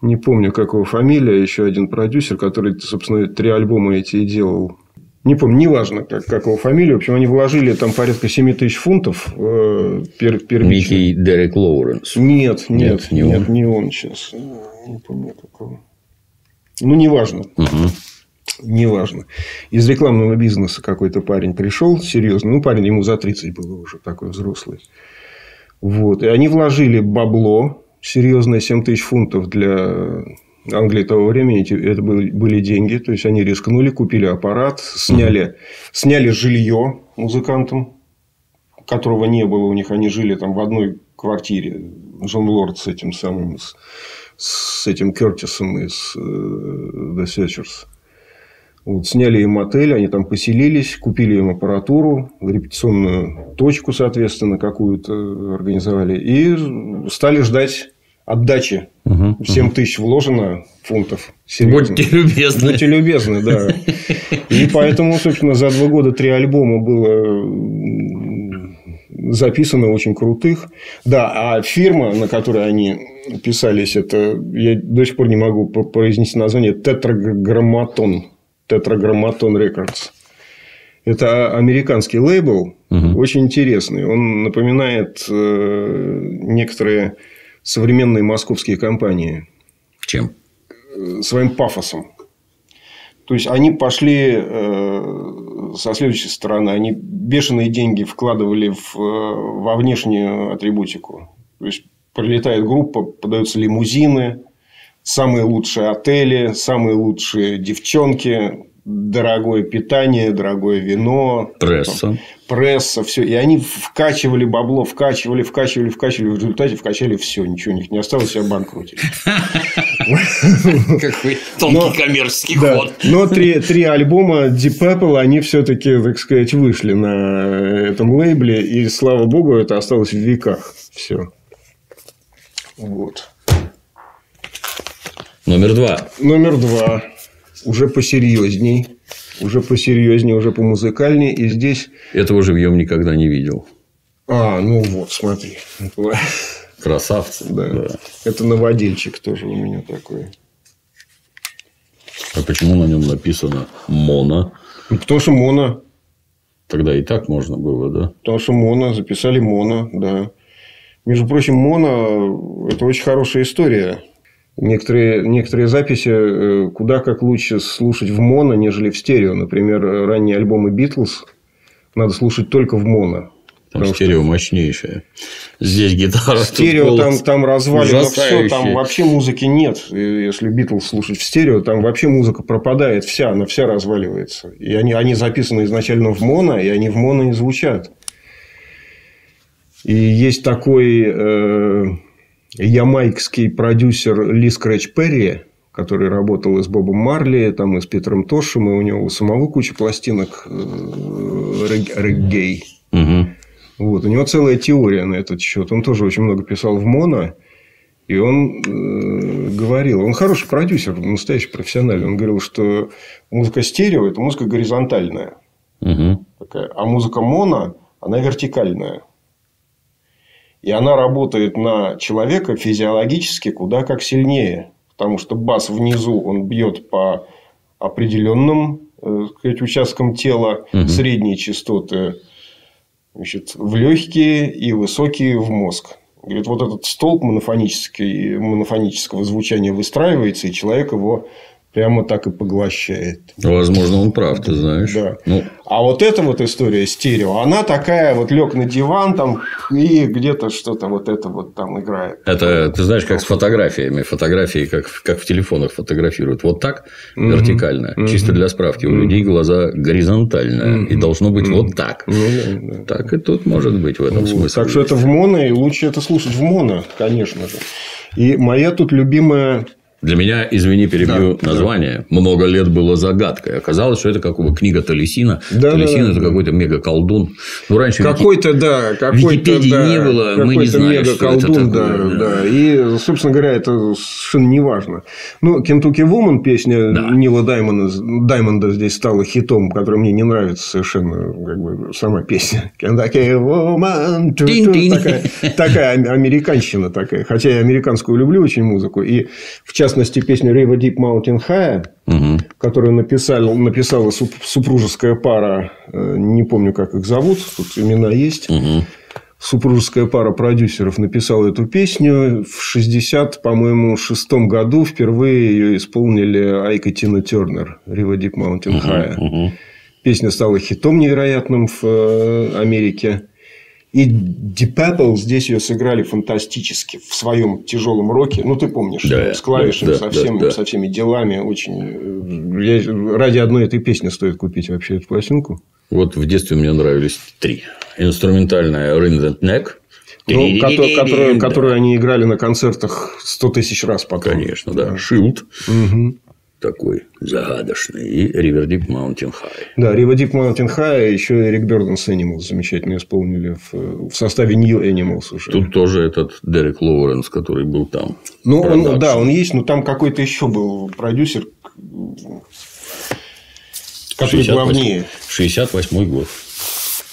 B: не помню, как его фамилия, еще один продюсер, который, собственно, три альбома эти и делал не помню, неважно, как, как его фамилия. В общем, они вложили там порядка 7 тысяч фунтов. Э,
A: пер, первично. Некий Дерек Лоуренс.
B: Нет, нет, нет, не, нет, он. не он сейчас. Не помню какого. Ну, неважно. Угу. Неважно. Из рекламного бизнеса какой-то парень пришел, серьезно. Ну, парень ему за 30 было уже, такой взрослый. Вот. И они вложили бабло, серьезное 7 тысяч фунтов для Англии того времени это были деньги, то есть они рискнули, купили аппарат, сняли, сняли жилье музыкантам, которого не было у них, они жили там в одной квартире, Джон Лорд с этим самым, с, с этим Кертисом из э, The Searchers. Вот, сняли им отель, они там поселились, купили им аппаратуру, репетиционную точку, соответственно, какую-то организовали. И стали ждать отдачи. Угу, 7 угу. тысяч вложено фунтов.
A: Серьезно. Будьте любезны.
B: Будьте любезны, да. И поэтому, собственно, за два года три альбома было записано очень крутых. Да, а фирма, на которой они писались, это я до сих пор не могу произнести название Тетраграмматон. Тетраграмматон Рекордс. Это американский лейбл, угу. очень интересный. Он напоминает э, некоторые современные московские компании.
A: Чем?
B: Своим пафосом. То есть, они пошли э, со следующей стороны. Они бешеные деньги вкладывали в, э, во внешнюю атрибутику. То есть, прилетает группа, подаются лимузины, самые лучшие отели, самые лучшие девчонки, дорогое питание, дорогое вино.
A: Пресса. Там,
B: пресса, все. И они вкачивали бабло, вкачивали, вкачивали, вкачивали. В результате вкачали все. Ничего у них не осталось, и обанкротили.
A: Какой тонкий коммерческий ход.
B: Но три альбома Deep Purple, они все-таки, так сказать, вышли на этом лейбле. И, слава богу, это осталось в веках. Все. Вот.
A: Номер два.
B: Номер два уже посерьезней, уже посерьезнее, уже помузыкальнее. И здесь...
A: Этого живьем никогда не видел.
B: А, ну вот, смотри. [laughs]
A: Красавцы.
B: Да. да. Это наводильчик тоже у меня такой.
A: А почему на нем написано Мона?
B: Ну, потому что Мона.
A: Тогда и так можно было, да?
B: Потому что Мона, записали Мона, да. Между прочим, Мона – это очень хорошая история. Некоторые, некоторые записи э, куда как лучше слушать в моно, нежели в стерео. Например, ранние альбомы Битлз надо слушать только в моно.
A: Там стерео что... мощнейшее. Здесь гитара.
B: Стерео там, там развалено все, там вообще музыки нет. Если Битлз слушать в стерео, там вообще музыка пропадает вся, она вся разваливается. И они, они записаны изначально в моно, и они в моно не звучат. И есть такой э, ямайкский продюсер Ли Скретч Перри, который работал и с Бобом Марли, там, и с Питером Тошем, и у него самого куча пластинок э, реггей. Угу. Вот. У него целая теория на этот счет. Он тоже очень много писал в моно. И он э, говорил, он хороший продюсер, настоящий профессиональный. Он говорил, что музыка стерео – это музыка горизонтальная. Угу. Такая, а музыка моно, она вертикальная. И она работает на человека физиологически куда как сильнее. Потому что бас внизу, он бьет по определенным э, сказать, участкам тела, угу. средние частоты значит, в легкие и высокие в мозг. Говорит, вот этот столб монофонический, монофонического звучания выстраивается, и человек его прямо так и поглощает.
A: Возможно, он прав, ты знаешь.
B: Да. Ну... А вот эта вот история стерео, она такая вот лег на диван там и где-то что-то вот это вот там играет.
A: Это ты знаешь, как с фотографиями. Фотографии как, как в телефонах фотографируют. Вот так угу. вертикально. Угу. Чисто для справки. У угу. людей глаза горизонтально. Угу. И должно быть угу. вот так. Ну, да, да. Так и тут может быть в этом вот. смысле.
B: Так что это в моно, и лучше это слушать в моно, конечно же. И моя тут любимая
A: для меня, извини, перебью да, название, да. много лет было загадкой. Оказалось, что это как бы книга Талисина. Да, Талисин да, да, это какой-то мега-колдун.
B: Ну, раньше какой-то, Вики... да, какой-то,
A: Википедии да, не было, мы не знали, что это такое.
B: Да, да. да. И, собственно говоря, это совершенно не важно. Ну, Кентуки Вумен, песня да. Нила Даймонда, Даймонда здесь стала хитом, который мне не нравится совершенно, как бы, сама песня. Кентуки Вумен. Такая, такая американщина такая. Хотя я американскую люблю очень музыку. И, в частности, частности, песню River Deep Mountain High, угу. которую написали, написала супружеская пара, э, не помню, как их зовут, тут имена есть. Угу. Супружеская пара продюсеров написала эту песню. В 60, по-моему, шестом году впервые ее исполнили Айка Тина Тернер River Deep Mountain High. Угу. Песня стала хитом невероятным в э, Америке. И Deep Apple здесь ее сыграли фантастически в своем тяжелом роке. Ну, ты помнишь, да, с клавишами, да, со, всем, да, да. со всеми делами. Очень... Э, я... Ради одной этой песни стоит купить вообще эту пластинку.
A: Вот в детстве мне нравились три. Инструментальная Ring the Neck.
B: Ну, которую, которую они играли на концертах сто тысяч раз потом.
A: Конечно, да. Shield. Угу такой загадочный, и River Deep Mountain High.
B: Да, River Deep Mountain High, еще Эрик Берденс Animals замечательно исполнили в, в составе New Animals уже.
A: Тут тоже этот Дерек Лоуренс, который был там.
B: Ну, он, да, он есть, но там какой-то еще был продюсер, который 68, главнее.
A: 68 год.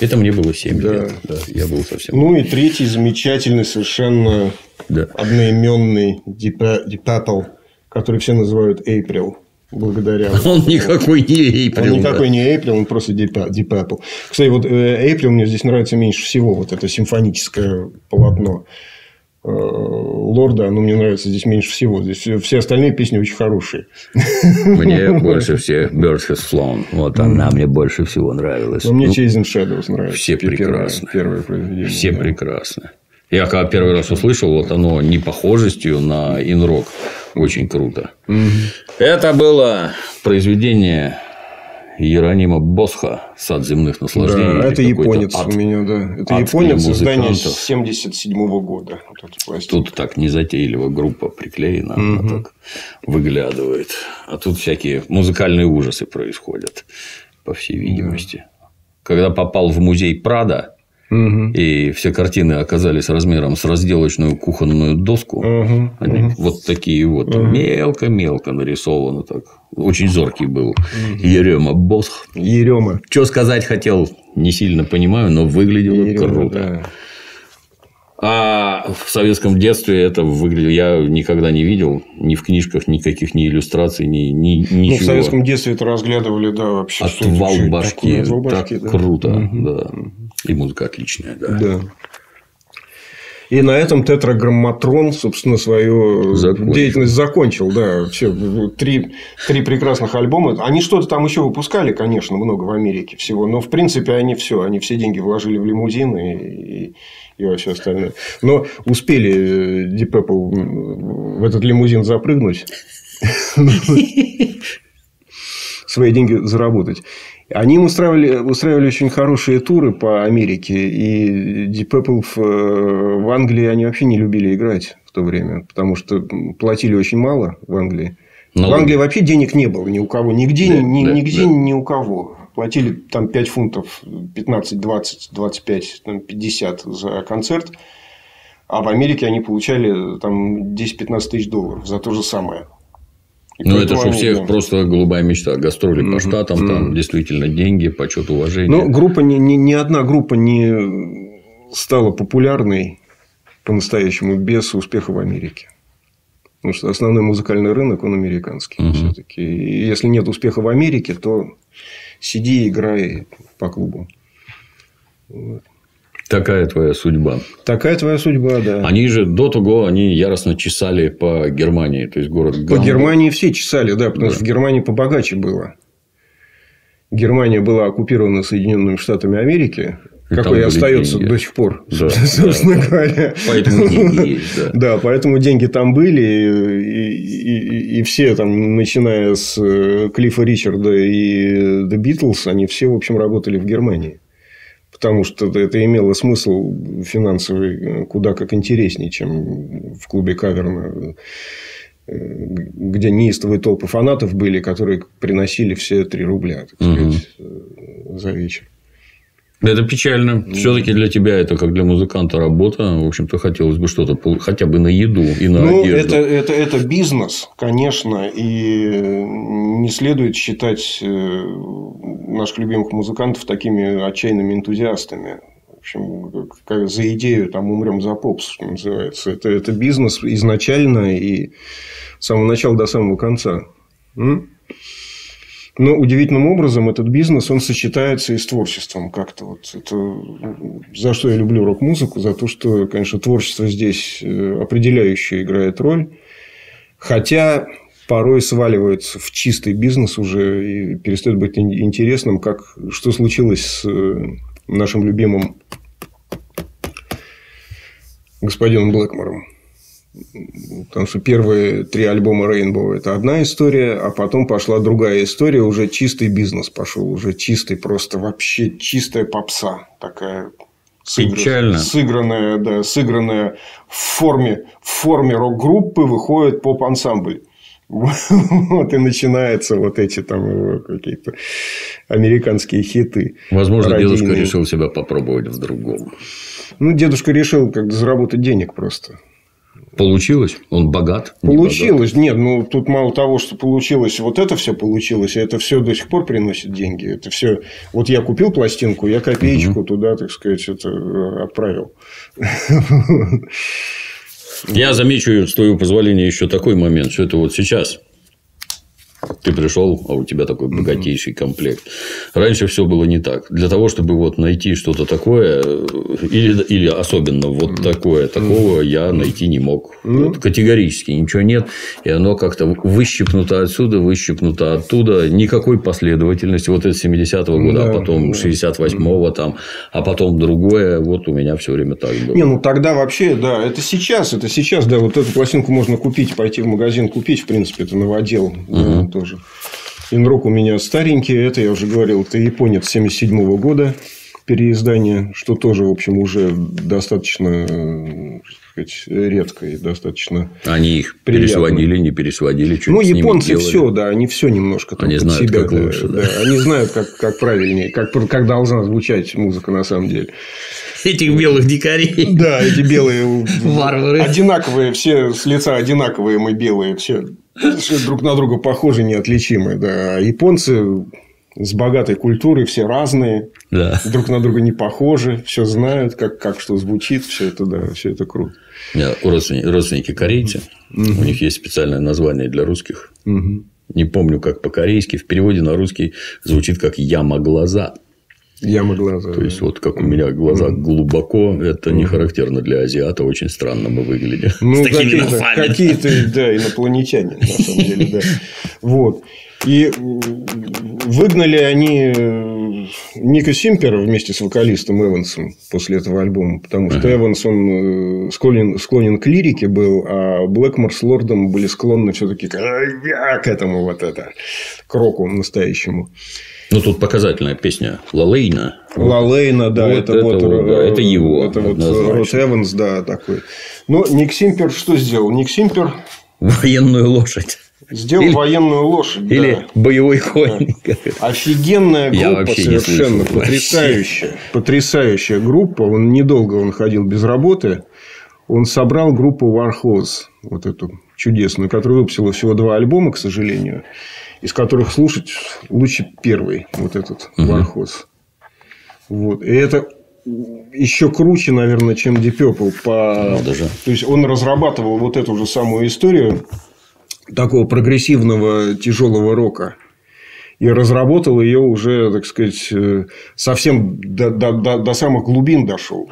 A: Это мне было 7 да. лет. Да, я был совсем.
B: Ну, и третий замечательный, совершенно да. одноименный Deep, Deep Apple, который все называют April благодаря... [laughs]
A: Он никакой не April.
B: Он никакой не April, он просто Deep, Deep Apple. Кстати, вот э, April мне здесь нравится меньше всего. Вот это симфоническое полотно э, Лорда, оно мне нравится здесь меньше всего. Здесь все остальные песни очень хорошие. [laughs]
A: Мне [laughs] больше всех Birds Has Flown. Вот она мне больше всего нравилась.
B: Но мне ну, Chasing Shadows нравится.
A: Все прекрасны.
B: Первое, первое произведение.
A: Все прекрасны. Я когда первый раз услышал, вот оно не похожестью на инрок. Очень круто. Угу. Это было произведение Иеронима Босха «Сад земных наслаждений».
B: Да, это японец ад, у меня, да. Это японец создания 77 -го года.
A: Вот тут так незатейливо группа приклеена, угу. она так выглядывает. А тут всякие музыкальные ужасы происходят, по всей видимости. Да. Когда попал в музей Прада, Угу. И все картины оказались размером с разделочную кухонную доску. Угу. Они угу. вот такие вот. Мелко-мелко нарисовано так. Очень зоркий был. Угу. Ерема Босх.
B: Ерема.
A: Что сказать хотел, не сильно понимаю, но выглядело Ерема, круто. Да. А в советском детстве это выглядело, я никогда не видел ни в книжках никаких ни иллюстраций, ни, ни ничего. Ну,
B: в советском детстве это разглядывали, да, вообще.
A: Отвал башки, так да. круто, угу. да. И музыка отличная, да.
B: Да. И на этом тетраграмматрон, собственно, свою закончил. деятельность закончил. Да, все, три, три прекрасных альбома. Они что-то там еще выпускали, конечно, много в Америке всего. Но, в принципе, они все. Они все деньги вложили в лимузины и, и во все остальное. Но успели Deep Apple в этот лимузин запрыгнуть. [laughs] [laughs] Свои деньги заработать. Они им устраивали, устраивали очень хорошие туры по Америке. И Deep Purple в, в Англии они вообще не любили играть в то время. Потому что платили очень мало в Англии. Но... В Англии вообще денег не было ни у кого. Нигде, да, ни, да, нигде да. ни у кого. Платили там 5 фунтов, 15, 20, 25, там, 50 за концерт. А в Америке они получали там 10-15 тысяч долларов за то же самое.
A: Ну, это же у всех да. просто голубая мечта. Гастроли mm-hmm. по штатам, mm-hmm. там действительно деньги, почет, уважение.
B: Ну, группа, ни, ни, ни одна группа не стала популярной по-настоящему без успеха в Америке. Потому что основной музыкальный рынок, он американский. Угу. Все-таки. И если нет успеха в Америке, то сиди и играй по клубу.
A: Вот. Такая твоя судьба.
B: Такая твоя судьба, да.
A: Они же до того, они яростно чесали по Германии, то есть город
B: Гамбург. По Германии все чесали, да, потому да. что в Германии побогаче было. Германия была оккупирована Соединенными Штатами Америки, и какой и остается деньги. до сих пор, да, собственно да, говоря. Поэтому деньги есть, да. [laughs] Да, поэтому деньги там были, и, и, и, все там, начиная с э, Клиффа Ричарда и The Beatles, они все, в общем, работали в Германии. Потому что это имело смысл финансовый э, куда как интереснее, чем в клубе Каверна э, где неистовые толпы фанатов были, которые приносили все 3 рубля так сказать, угу. за вечер.
A: Это печально. Все-таки для тебя это как для музыканта работа. В общем-то, хотелось бы что-то хотя бы на еду и на ну, одежду.
B: Это, это, это бизнес, конечно. И не следует считать э, наших любимых музыкантов такими отчаянными энтузиастами. В общем, как за идею там умрем за попс, что называется. Это, это бизнес изначально и с самого начала до самого конца. М? Но удивительным образом этот бизнес, он сочетается и с творчеством как-то. Вот это, за что я люблю рок-музыку, за то, что, конечно, творчество здесь э, определяющее играет роль. Хотя порой сваливается в чистый бизнес уже и перестает быть интересным, как что случилось с э, нашим любимым господином Блэкмором. Потому что первые три альбома Rainbow – это одна история, а потом пошла другая история, уже чистый бизнес пошел, уже чистый, просто вообще чистая попса такая
A: сыгр... Печально.
B: сыгранная, да, сыгранная в форме, в форме рок-группы выходит поп-ансамбль. [laughs] Вот и начинаются вот эти там какие-то американские хиты.
A: Возможно, родийные. дедушка решил себя попробовать в другом.
B: Ну, дедушка решил как заработать денег просто.
A: Получилось? Он богат?
B: Получилось. Не Нет, ну тут мало того, что получилось, вот это все получилось, это все до сих пор приносит деньги. Это все. Вот я купил пластинку, я копеечку угу. туда, так сказать, это э, отправил. [laughs]
A: Я замечу, с твоего позволения, еще такой момент, что это вот сейчас ты пришел, а у тебя такой богатейший комплект. Раньше все было не так. Для того, чтобы вот найти что-то такое, э, или, или особенно вот такое, такого я найти не мог. Вот, категорически ничего нет. И оно как-то выщипнуто отсюда, выщипнуто оттуда. Никакой последовательности. Вот это 70-го года, а потом 68-го там, а потом другое. Вот у меня все время так было.
B: Не, ну тогда вообще, да, это сейчас, это сейчас, да, вот эту пластинку можно купить, пойти в магазин купить, в принципе, это новодел. Угу тоже. Инрок у меня старенький, это я уже говорил, это японец 77 года переиздание, что тоже, в общем, уже достаточно э, сказать, редко и достаточно
A: Они их приятно. пересводили, не пересводили,
B: что Ну, японцы все, да, они все немножко
A: там они знают, себя, как
B: да,
A: лучше, да.
B: да. Они знают, как, как правильнее, как, как должна звучать музыка на самом деле.
A: Этих белых дикарей.
B: Да, эти белые варвары. Одинаковые, все с лица одинаковые мы белые, все друг на друга похожи, неотличимые. Да. А японцы с богатой культурой, все разные, да. друг на друга не похожи, все знают, как, как что звучит, все это, да, все это круто.
A: У меня родственники, родственники корейцы, угу. у них есть специальное название для русских. Угу. Не помню, как по-корейски, в переводе на русский звучит как яма глаза.
B: Яма глаза.
A: То есть, вот как у меня глаза глубоко, это не характерно для азиата, очень странно мы выглядим. [laughs]
B: Ну, какие-то, какие-то, да, инопланетяне, на самом [laughs] деле, да. Вот. И выгнали они э, Ника Симпера вместе с вокалистом Эвансом после этого альбома, потому что ага. Эванс он э, склонен, склонен к лирике был, а Блэкмор с Лордом были склонны все-таки к, к этому вот это, к року настоящему.
A: Ну, тут показательная песня Лалейна.
B: Лалейна, да,
A: вот это, это, вот, да, это его.
B: Это вот Рот Эванс, да, такой. Но Ник Симпер что сделал? Ник Симпер...
A: Военную лошадь.
B: Сделал или, военную лошадь.
A: Или да. боевой конь. Да.
B: Офигенная группа, совершенно потрясающая. Вообще. Потрясающая группа. Он недолго он ходил без работы. Он собрал группу Warhorse, вот эту чудесную, которая выпустила всего два альбома, к сожалению из которых слушать лучше первый, вот этот угу. Вархоз. Вот. И это еще круче, наверное, чем Deep Purple. По...
A: Надо же.
B: То есть, он разрабатывал вот эту же самую историю такого прогрессивного тяжелого рока. И разработал ее уже, так сказать, э, совсем до, до, до, до самых глубин дошел.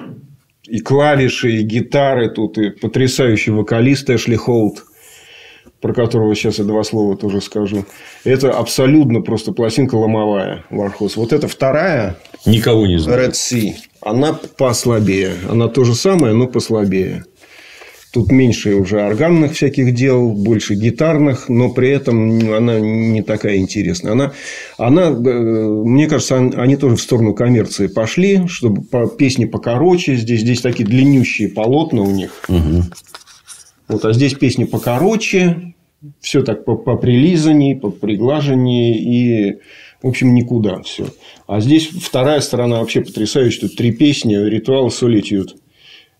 B: И клавиши, и гитары тут, и потрясающий вокалист Эшли Холт, про которого сейчас я два слова тоже скажу. Это абсолютно просто пластинка ломовая, Вархос. Вот эта вторая,
A: Никого не знаю.
B: Red Sea, она послабее. Она то же самое, но послабее. Тут меньше уже органных всяких дел, больше гитарных, но при этом она не такая интересная. Она, она, э, мне кажется, он- они тоже в сторону коммерции пошли, чтобы песни покороче. Здесь, здесь такие длиннющие полотна у них.
A: Мгм.
B: Вот, а здесь песни покороче, все так по, поприлизанней, поприглаженней и, в общем, никуда все. А здесь вторая сторона вообще потрясающая. Тут три песни. Ритуал, Solitude,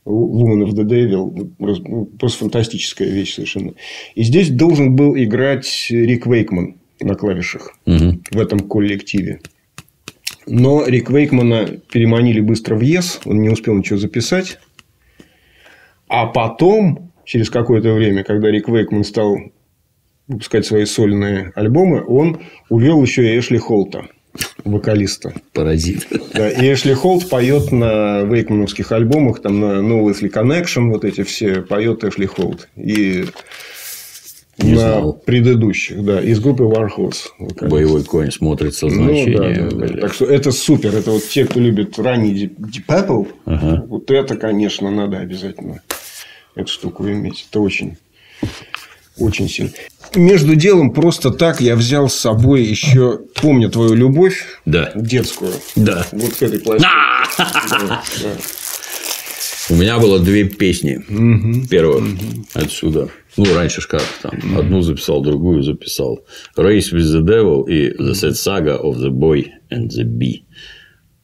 B: Woman of the Devil. Ну, Просто фантастическая вещь совершенно. И здесь должен был играть Рик Вейкман на клавишах
A: Мгм.
B: в этом коллективе. Но Рик Вейкмана переманили быстро в ЕС, он не успел ничего записать. А потом, через какое-то время, когда Рик Вейкман стал выпускать свои сольные альбомы, он увел еще и Эшли Холта, вокалиста.
A: Паразит.
B: Да, и Эшли Холт поет на вейкмановских альбомах, там на No Wesley Connection, вот эти все поет Эшли Холт. И
A: Не
B: на
A: знал.
B: предыдущих, да, из группы Warhorse. вокалист.
A: Боевой конь смотрит со
B: Ну, да, да, да. Так что это супер. Это вот те, кто любит ранний Deep Purple,
A: Ага.
B: вот это, конечно, надо обязательно эту штуку иметь. Это очень, очень сильно. Между делом просто так я взял с собой еще, помню твою любовь
A: Да.
B: детскую,
A: Да.
B: вот к этой пластинке. Да, да.
A: У меня было две песни. Первых отсюда. Ну, раньше ж как там. Одну записал, другую записал. Race with the Devil и The Sad Saga of the Boy and the Bee.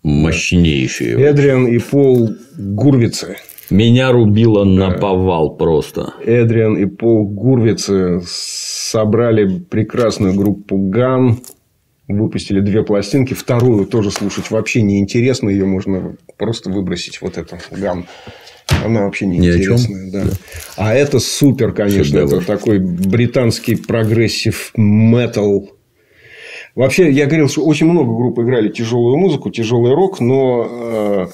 A: Мощнейшие.
B: Эдриан и Пол Гурвицы.
A: Меня рубило на повал просто.
B: Эдриан и Пол Гурвицы собрали прекрасную группу Gun, выпустили две пластинки, вторую тоже слушать вообще неинтересно, ее можно просто выбросить, вот эту Gun. Она вообще неинтересная. Да. А это супер, конечно.
A: Шедевр.
B: Это такой британский progressive metal. Вообще, я говорил, что очень много групп играли тяжелую музыку, тяжелый рок, но э,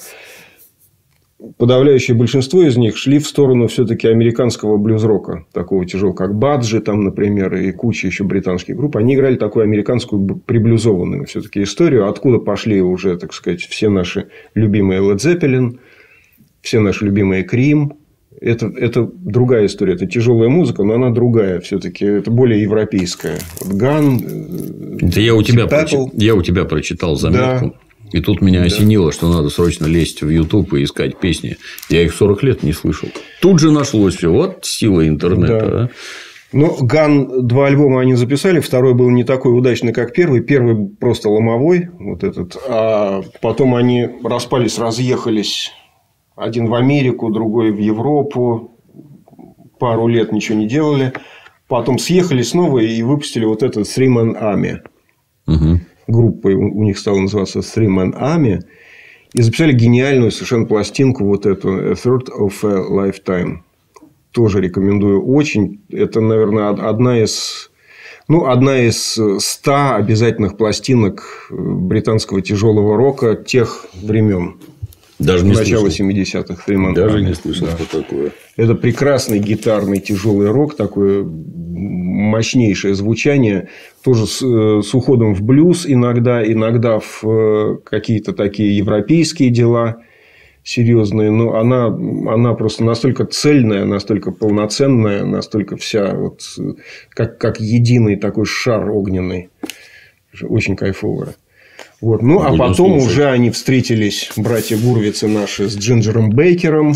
B: подавляющее большинство из них шли в сторону все-таки американского блюз-рока, такого тяжелого, как Баджи, там, например, и куча еще британских групп. Они играли такую американскую приблюзованную все-таки историю, откуда пошли уже, так сказать, все наши любимые Led Zeppelin, все наши любимые Крим. Это, это другая история. Это тяжелая музыка, но она другая все-таки. Это более европейская. Вот Ган, э,
A: Это я у тебя, прочи-
B: Purple.
A: я у тебя прочитал заметку. И тут меня осенило, что надо срочно лезть в YouTube и искать песни. Я их 40 лет не слышал. Тут же нашлось все. Вот сила интернета.
B: Да.
A: а.
B: Ну, Ган два альбома они записали, второй был не такой удачный, как первый. Первый просто ломовой, вот этот. А потом они распались, разъехались. Один в Америку, другой в Европу. Пару лет ничего не делали. Потом съехали снова и выпустили вот этот Three Man Army. Группой у них стала называться Three Man Army. И записали гениальную совершенно пластинку вот эту A Third of a Lifetime. Тоже рекомендую очень. Это, наверное, од- одна из ну, одна из э, ста обязательных пластинок э, британского тяжелого рока тех времен.
A: Даже не слышал.
B: 70-х времен.
A: Даже не слышал, что такое.
B: Это прекрасный гитарный тяжелый рок, такое мощнейшее звучание, тоже с, э, с уходом в блюз иногда, иногда в э, какие-то такие европейские дела серьезные, но она, она просто настолько цельная, настолько полноценная, настолько вся вот как, как единый такой шар огненный. Очень кайфовая. Вот. Ну, а
A: Будем
B: потом
A: слушать.
B: уже они встретились, братья Гурвицы наши, с Джинджером Бейкером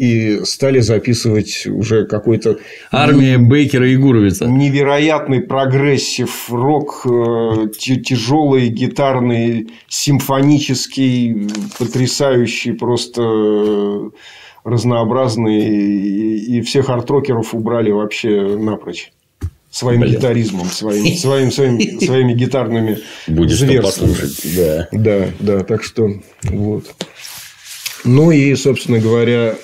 B: и стали записывать уже какой-то
A: Армия Бейкера и Гурвица.
B: невероятный progressive rock, э, тяжелый, гитарный, симфонический, потрясающий, просто э, разнообразный. И всех арт-рокеров убрали вообще напрочь. своим
A: Блин.
B: гитаризмом, своим, [laughs] своим, своим, своими гитарными
A: Будешь
B: зверствами.
A: послушать. Да.
B: Да, да, так что вот. Ну и, собственно говоря,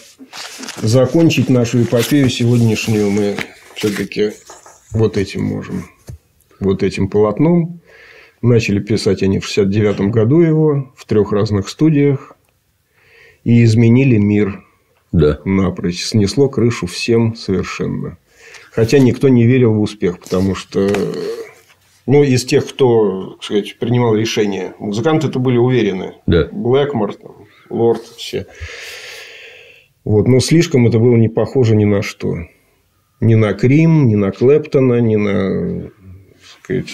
B: закончить нашу эпопею сегодняшнюю мы все-таки вот этим можем. Вот этим полотном. Начали писать они в 69 году его в трех разных студиях. И изменили мир
A: Да.
B: напрочь. Снесло крышу всем совершенно. Хотя никто не верил в успех, потому что ну, из тех, кто так сказать, принимал решения, музыканты это были уверены.
A: Да.
B: Блэкмор, Лорд, все. Вот. Но слишком это было не похоже ни на что. Ни на Крим, ни на Клэптона, ни на сказать,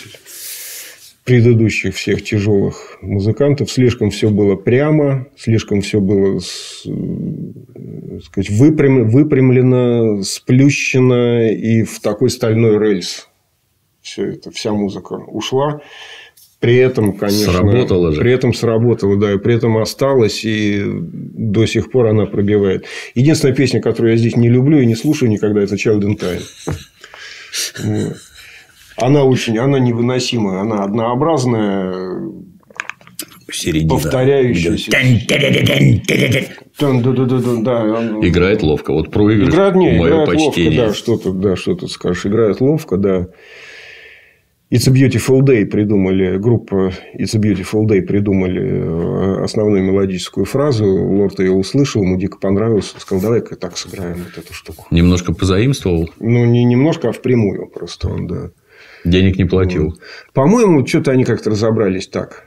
B: предыдущих всех тяжелых музыкантов. Слишком все было прямо, слишком все было э, сказать, выпрям- выпрямлено, сплющено и в такой стальной рельс. Все это, вся музыка ушла. При этом, конечно,
A: Сработало же.
B: при этом сработало, да, и при этом осталось, и до сих пор она пробивает. Единственная песня, которую я здесь не люблю и не слушаю никогда, это Child in Time. Она очень, она невыносимая, она однообразная,
A: Середина.
B: да, да, да, да, да, она-
A: Играет ловко. Вот проигрыш.
B: Играет, не, играет ловко,
A: почтение.
B: да, что тут, да, что тут скажешь. Играет ловко, да. It's a Beautiful Day придумали, группа It's a Beautiful Day придумали э, основную мелодическую фразу. Лорд ее услышал, ему дико понравилось. Сказал, давай-ка так сыграем вот эту штуку.
A: Немножко позаимствовал,
B: Ну, не немножко, а впрямую просто он, да.
A: денег не платил.
B: По-моему, что-то они как-то разобрались так.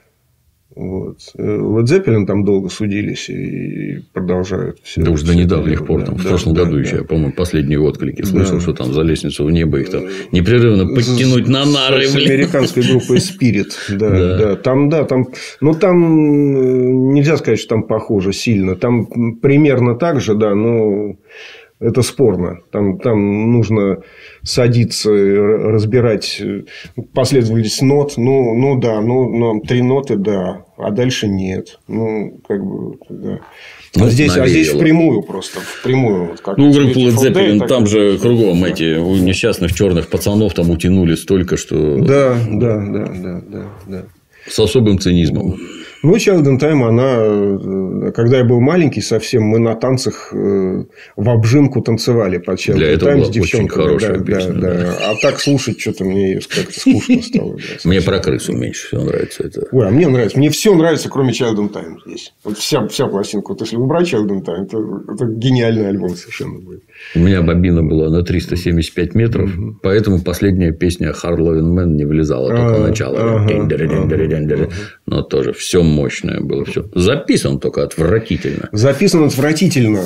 B: Вот. Led Zeppelin там долго судились и продолжают все.
A: Да уж до недавних пор, там, в
B: Да,
A: прошлом
B: да,
A: году
B: да.
A: еще, я, по-моему, последние отклики слышал,
B: Да.
A: что там за лестницу в небо их там непрерывно подтянуть на нары,
B: С
A: блин.
B: американской группой Spirit. [laughs] Да,
A: Да.
B: да. Там, да, там. Ну, там э, нельзя сказать, что там похоже сильно. Там примерно так же, да, но это спорно. Там, там нужно садиться, разбирать э, последовательность нот. Ну, ну да, ну, ну, три ноты, да, а дальше нет. Ну, как бы, да.
A: Ну,
B: а, здесь, а здесь впрямую просто. Впрямую. Вот как
A: Ну,
B: в
A: группу Led Zeppelin,
B: так
A: там же кругом эти у несчастных черных пацанов там утянули столько, что
B: Да, да, да, да, да, да.
A: с особым цинизмом.
B: Ну, Child in Time, она, э, когда я был маленький совсем, мы на танцах э, в обжимку танцевали под Child
A: Для этого
B: Time
A: была
B: с
A: очень
B: девчонками.
A: хорошая
B: да,
A: песня,
B: да,
A: да.
B: да. А так слушать что-то мне как-то скучно стало. да,
A: Мне про крысу меньше всего нравится это.
B: Ой, а мне нравится. Мне все нравится, кроме Child in Time здесь. Вот вся, вся пластинка. Вот если убрать Child in Time, то это гениальный альбом совершенно будет.
A: У меня бобина была на 375 метров, поэтому последняя песня Hard Loving Man не влезала, только
B: А,
A: начало. Но тоже все мощное было. Все. Записан только отвратительно.
B: Записан отвратительно.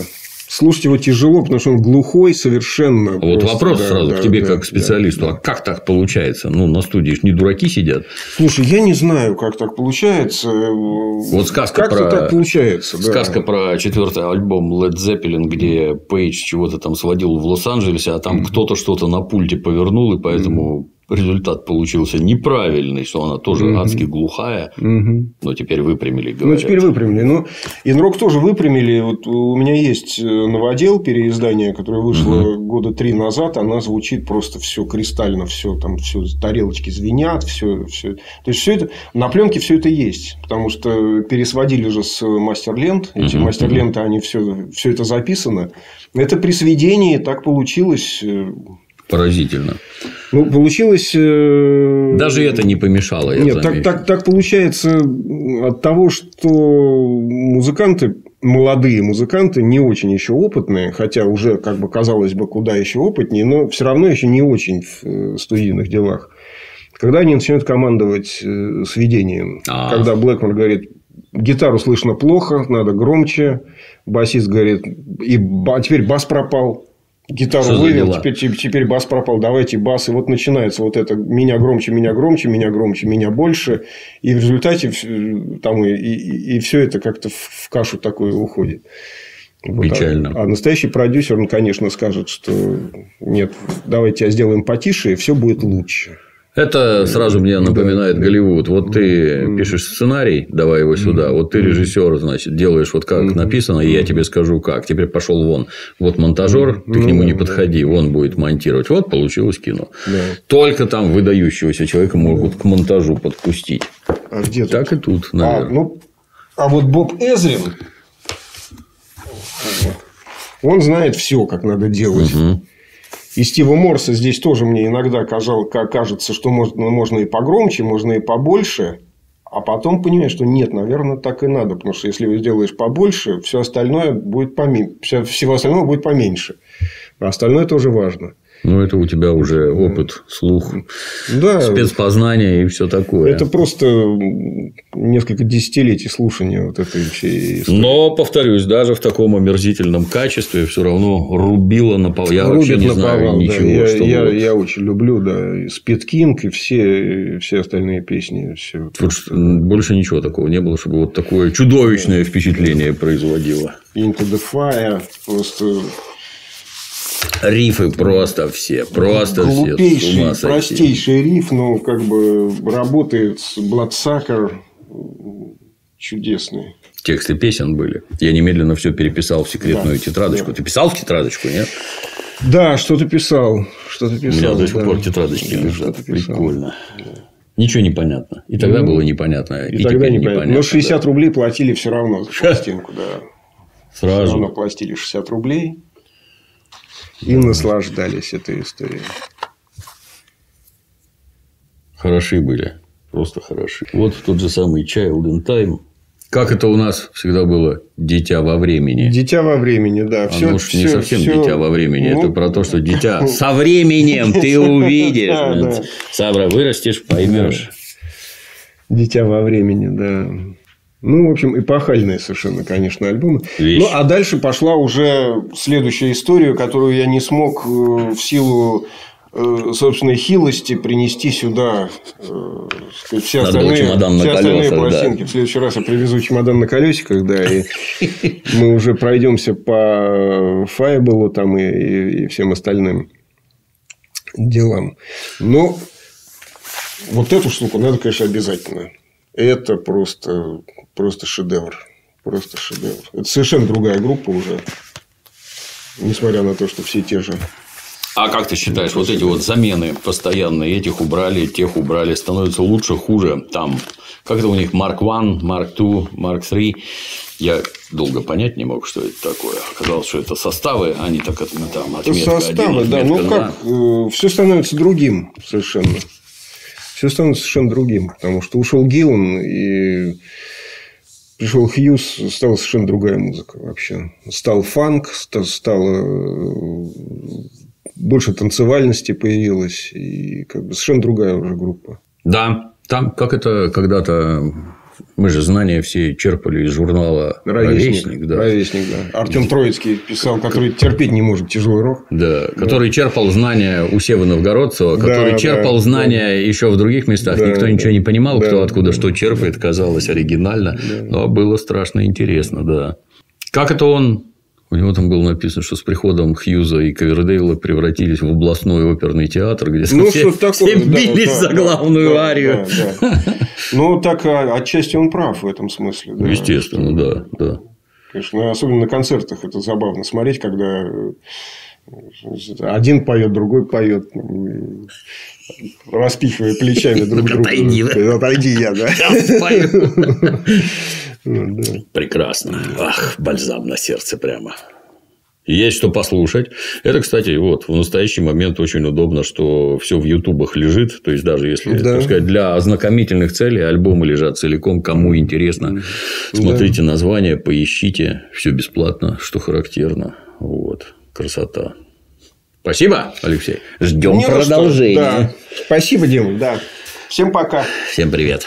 B: Слушать его тяжело, потому что он глухой совершенно.
A: Вот
B: просто,
A: вопрос
B: да,
A: сразу
B: да,
A: к тебе
B: да,
A: как
B: да,
A: специалисту.
B: да.
A: А как так получается? Ну, на студии ж не дураки сидят.
B: Слушай, я не знаю, как так получается.
A: Вот сказка
B: как
A: про-
B: так получается. да.
A: Сказка про четвертый альбом Led Zeppelin, где Пейдж чего-то там сводил в Лос-Анджелесе, а там кто-то что-то на пульте повернул, и поэтому результат получился неправильный, что она тоже
B: Мгм.
A: адски глухая,
B: Мгм.
A: но теперь выпрямили,
B: Ну,
A: говорят.
B: теперь выпрямили. Ну, Инрок тоже выпрямили. Вот у меня есть э, новодел переиздание, которое вышло года три назад. Она звучит просто все кристально, все там все тарелочки звенят, все, все. То есть все это на пленке все это есть, потому что пересводили же с мастер-лент. Эти
A: Мгм,
B: мастер-ленты, они все, все это записано. Это при сведении так получилось.
A: Поразительно.
B: Ну, получилось. э,
A: Даже это не помешало. я
B: Нет, так, так, так получается от того, что музыканты, молодые музыканты, не очень еще опытные, хотя уже, как бы казалось бы, куда еще опытнее, но все равно еще не очень в э, студийных делах. Когда они начинают командовать э, сведением,
A: А.
B: когда Блэкмор говорит, гитару слышно плохо, надо громче, басист говорит, и а теперь бас пропал. Гитару
A: Что
B: вывел, теперь, теперь, бас пропал, давайте бас. И вот начинается вот это меня громче, меня громче, меня громче, меня больше. И в результате там и, и, все это как-то в кашу такую уходит. Вот.
A: Печально.
B: А, а настоящий продюсер, он, конечно, скажет, что нет, давайте сделаем потише, и все будет лучше.
A: Это сразу мне напоминает да. Голливуд. Вот ты пишешь сценарий, давай его сюда. Вот ты режиссер, значит, делаешь вот как написано, и я тебе скажу как. Теперь пошел вон. Вот монтажер, ты к нему не подходи, он будет монтировать. Вот получилось кино. Только там выдающегося человека могут к монтажу подпустить.
B: А где
A: так и тут, наверное.
B: А, ну, а вот Боб Эзрин, он знает все, как надо делать. Угу. И Стива Морса здесь тоже мне иногда казал, кажется, что можно, можно и погромче, можно и побольше. А потом понимаешь, что нет, наверное, так и надо. Потому что если сделаешь побольше, все остальное будет поменьше. Всего остального будет поменьше. А остальное тоже важно.
A: Ну, это у тебя уже опыт, слух, да, спецпознание и все такое.
B: Это просто несколько десятилетий слушания вот этой всей
A: истории. Но, повторюсь, даже в таком омерзительном качестве все равно рубило на пол. Я Рубит вообще не знаю повал, ничего. Да.
B: Я, что я, было. я очень люблю, да, и Спит Кинг, и все, все остальные песни. Все.
A: Просто... Больше ничего такого не было, чтобы вот такое чудовищное впечатление производило.
B: Into the Fire просто
A: Рифы просто все, просто
B: Глупейший, все. простейший риф, но как бы работает Bloodsucker чудесный.
A: Тексты песен были. Я немедленно все переписал в секретную да, тетрадочку. Да. Ты писал в тетрадочку, нет?
B: Да, что-то писал. Что-то писал. У
A: меня до сих да. пор тетрадочки да, лежат. Прикольно. Ничего не понятно. И тогда ну, было непонятно.
B: И, и тогда непонятно. непонятно. Но 60 да. рублей платили все равно за пластинку, да. [laughs]
A: Сразу. Все
B: равно платили 60 рублей и наслаждались этой историей.
A: Хороши были. Просто хороши. Вот тот же самый Child in Time. Как это у нас всегда было? Дитя во времени.
B: Дитя во времени, да.
A: Все, Оно все, не совсем все... дитя во времени. Ну... Это про то, что дитя [laughs] со временем ты увидишь. Сабра, вырастешь, поймешь.
B: Дитя во времени, да. Ну, в общем, эпохальные совершенно, конечно, альбомы.
A: Вещь.
B: Ну, а дальше пошла уже следующая история, которую я не смог э, в силу э, собственной хилости принести сюда э, все остальные, все колесах, остальные пластинки. Да. В следующий раз я привезу чемодан на колесиках, да, и мы уже пройдемся по Файбелу там и, и, и всем остальным делам. Но вот эту штуку надо, конечно, обязательно. Это просто просто шедевр. Просто шедевр. Это совершенно другая группа уже. Несмотря на то, что все те же.
A: А как ты считаешь, вот эти вот замены постоянные, этих убрали, тех убрали, становится лучше, хуже? Там, как это у них, Марк 1, Марк 2, Марк 3? Я долго понять не мог, что это такое. Оказалось, что это составы, они так это там отметка
B: Составы, один, да. Ну, как, э, все становится другим совершенно все становится совершенно другим. Потому что ушел Гиллан и пришел Хьюз, стала совершенно другая музыка вообще. Стал фанк, стало больше танцевальности появилось, и как бы совершенно другая уже группа.
A: Да, там как это когда-то мы же знания все черпали из журнала
B: «Ровесник». «Ровесник», да. «Ровесник», да. Артем Троицкий писал, который терпеть не может тяжелый рок.
A: Да, который да. черпал знания у Сева Новгородцева, который да, черпал да, знания да. еще в других местах. Да, Никто да, ничего не понимал, да, кто откуда да, что черпает, казалось оригинально. Да. Но было страшно интересно, да. Как это он у него там было написано, что с приходом Хьюза и Ковердейла превратились в областной оперный театр, где ну, все, такое, все бились да, за главную да, арию. Да,
B: да. Ну, так а, отчасти он прав в этом смысле.
A: Да, Естественно, да, да.
B: Конечно, особенно на концертах это забавно смотреть, когда один поет, другой поет, распихивая плечами друг друга.
A: Отойди, да?
B: Отойди я, да.
A: Ну, Прекрасно. Ах, бальзам на сердце прямо. Есть что послушать. Это, кстати, вот в настоящий момент очень удобно, что все в ютубах лежит. То есть, даже если да. так сказать, для ознакомительных целей альбомы лежат целиком, кому интересно. Смотрите да. название, поищите. Все бесплатно, что характерно. Вот. Красота. Спасибо, Алексей. Ждем продолжения.
B: Да. Спасибо, Дима. Да. Всем пока.
A: Всем привет.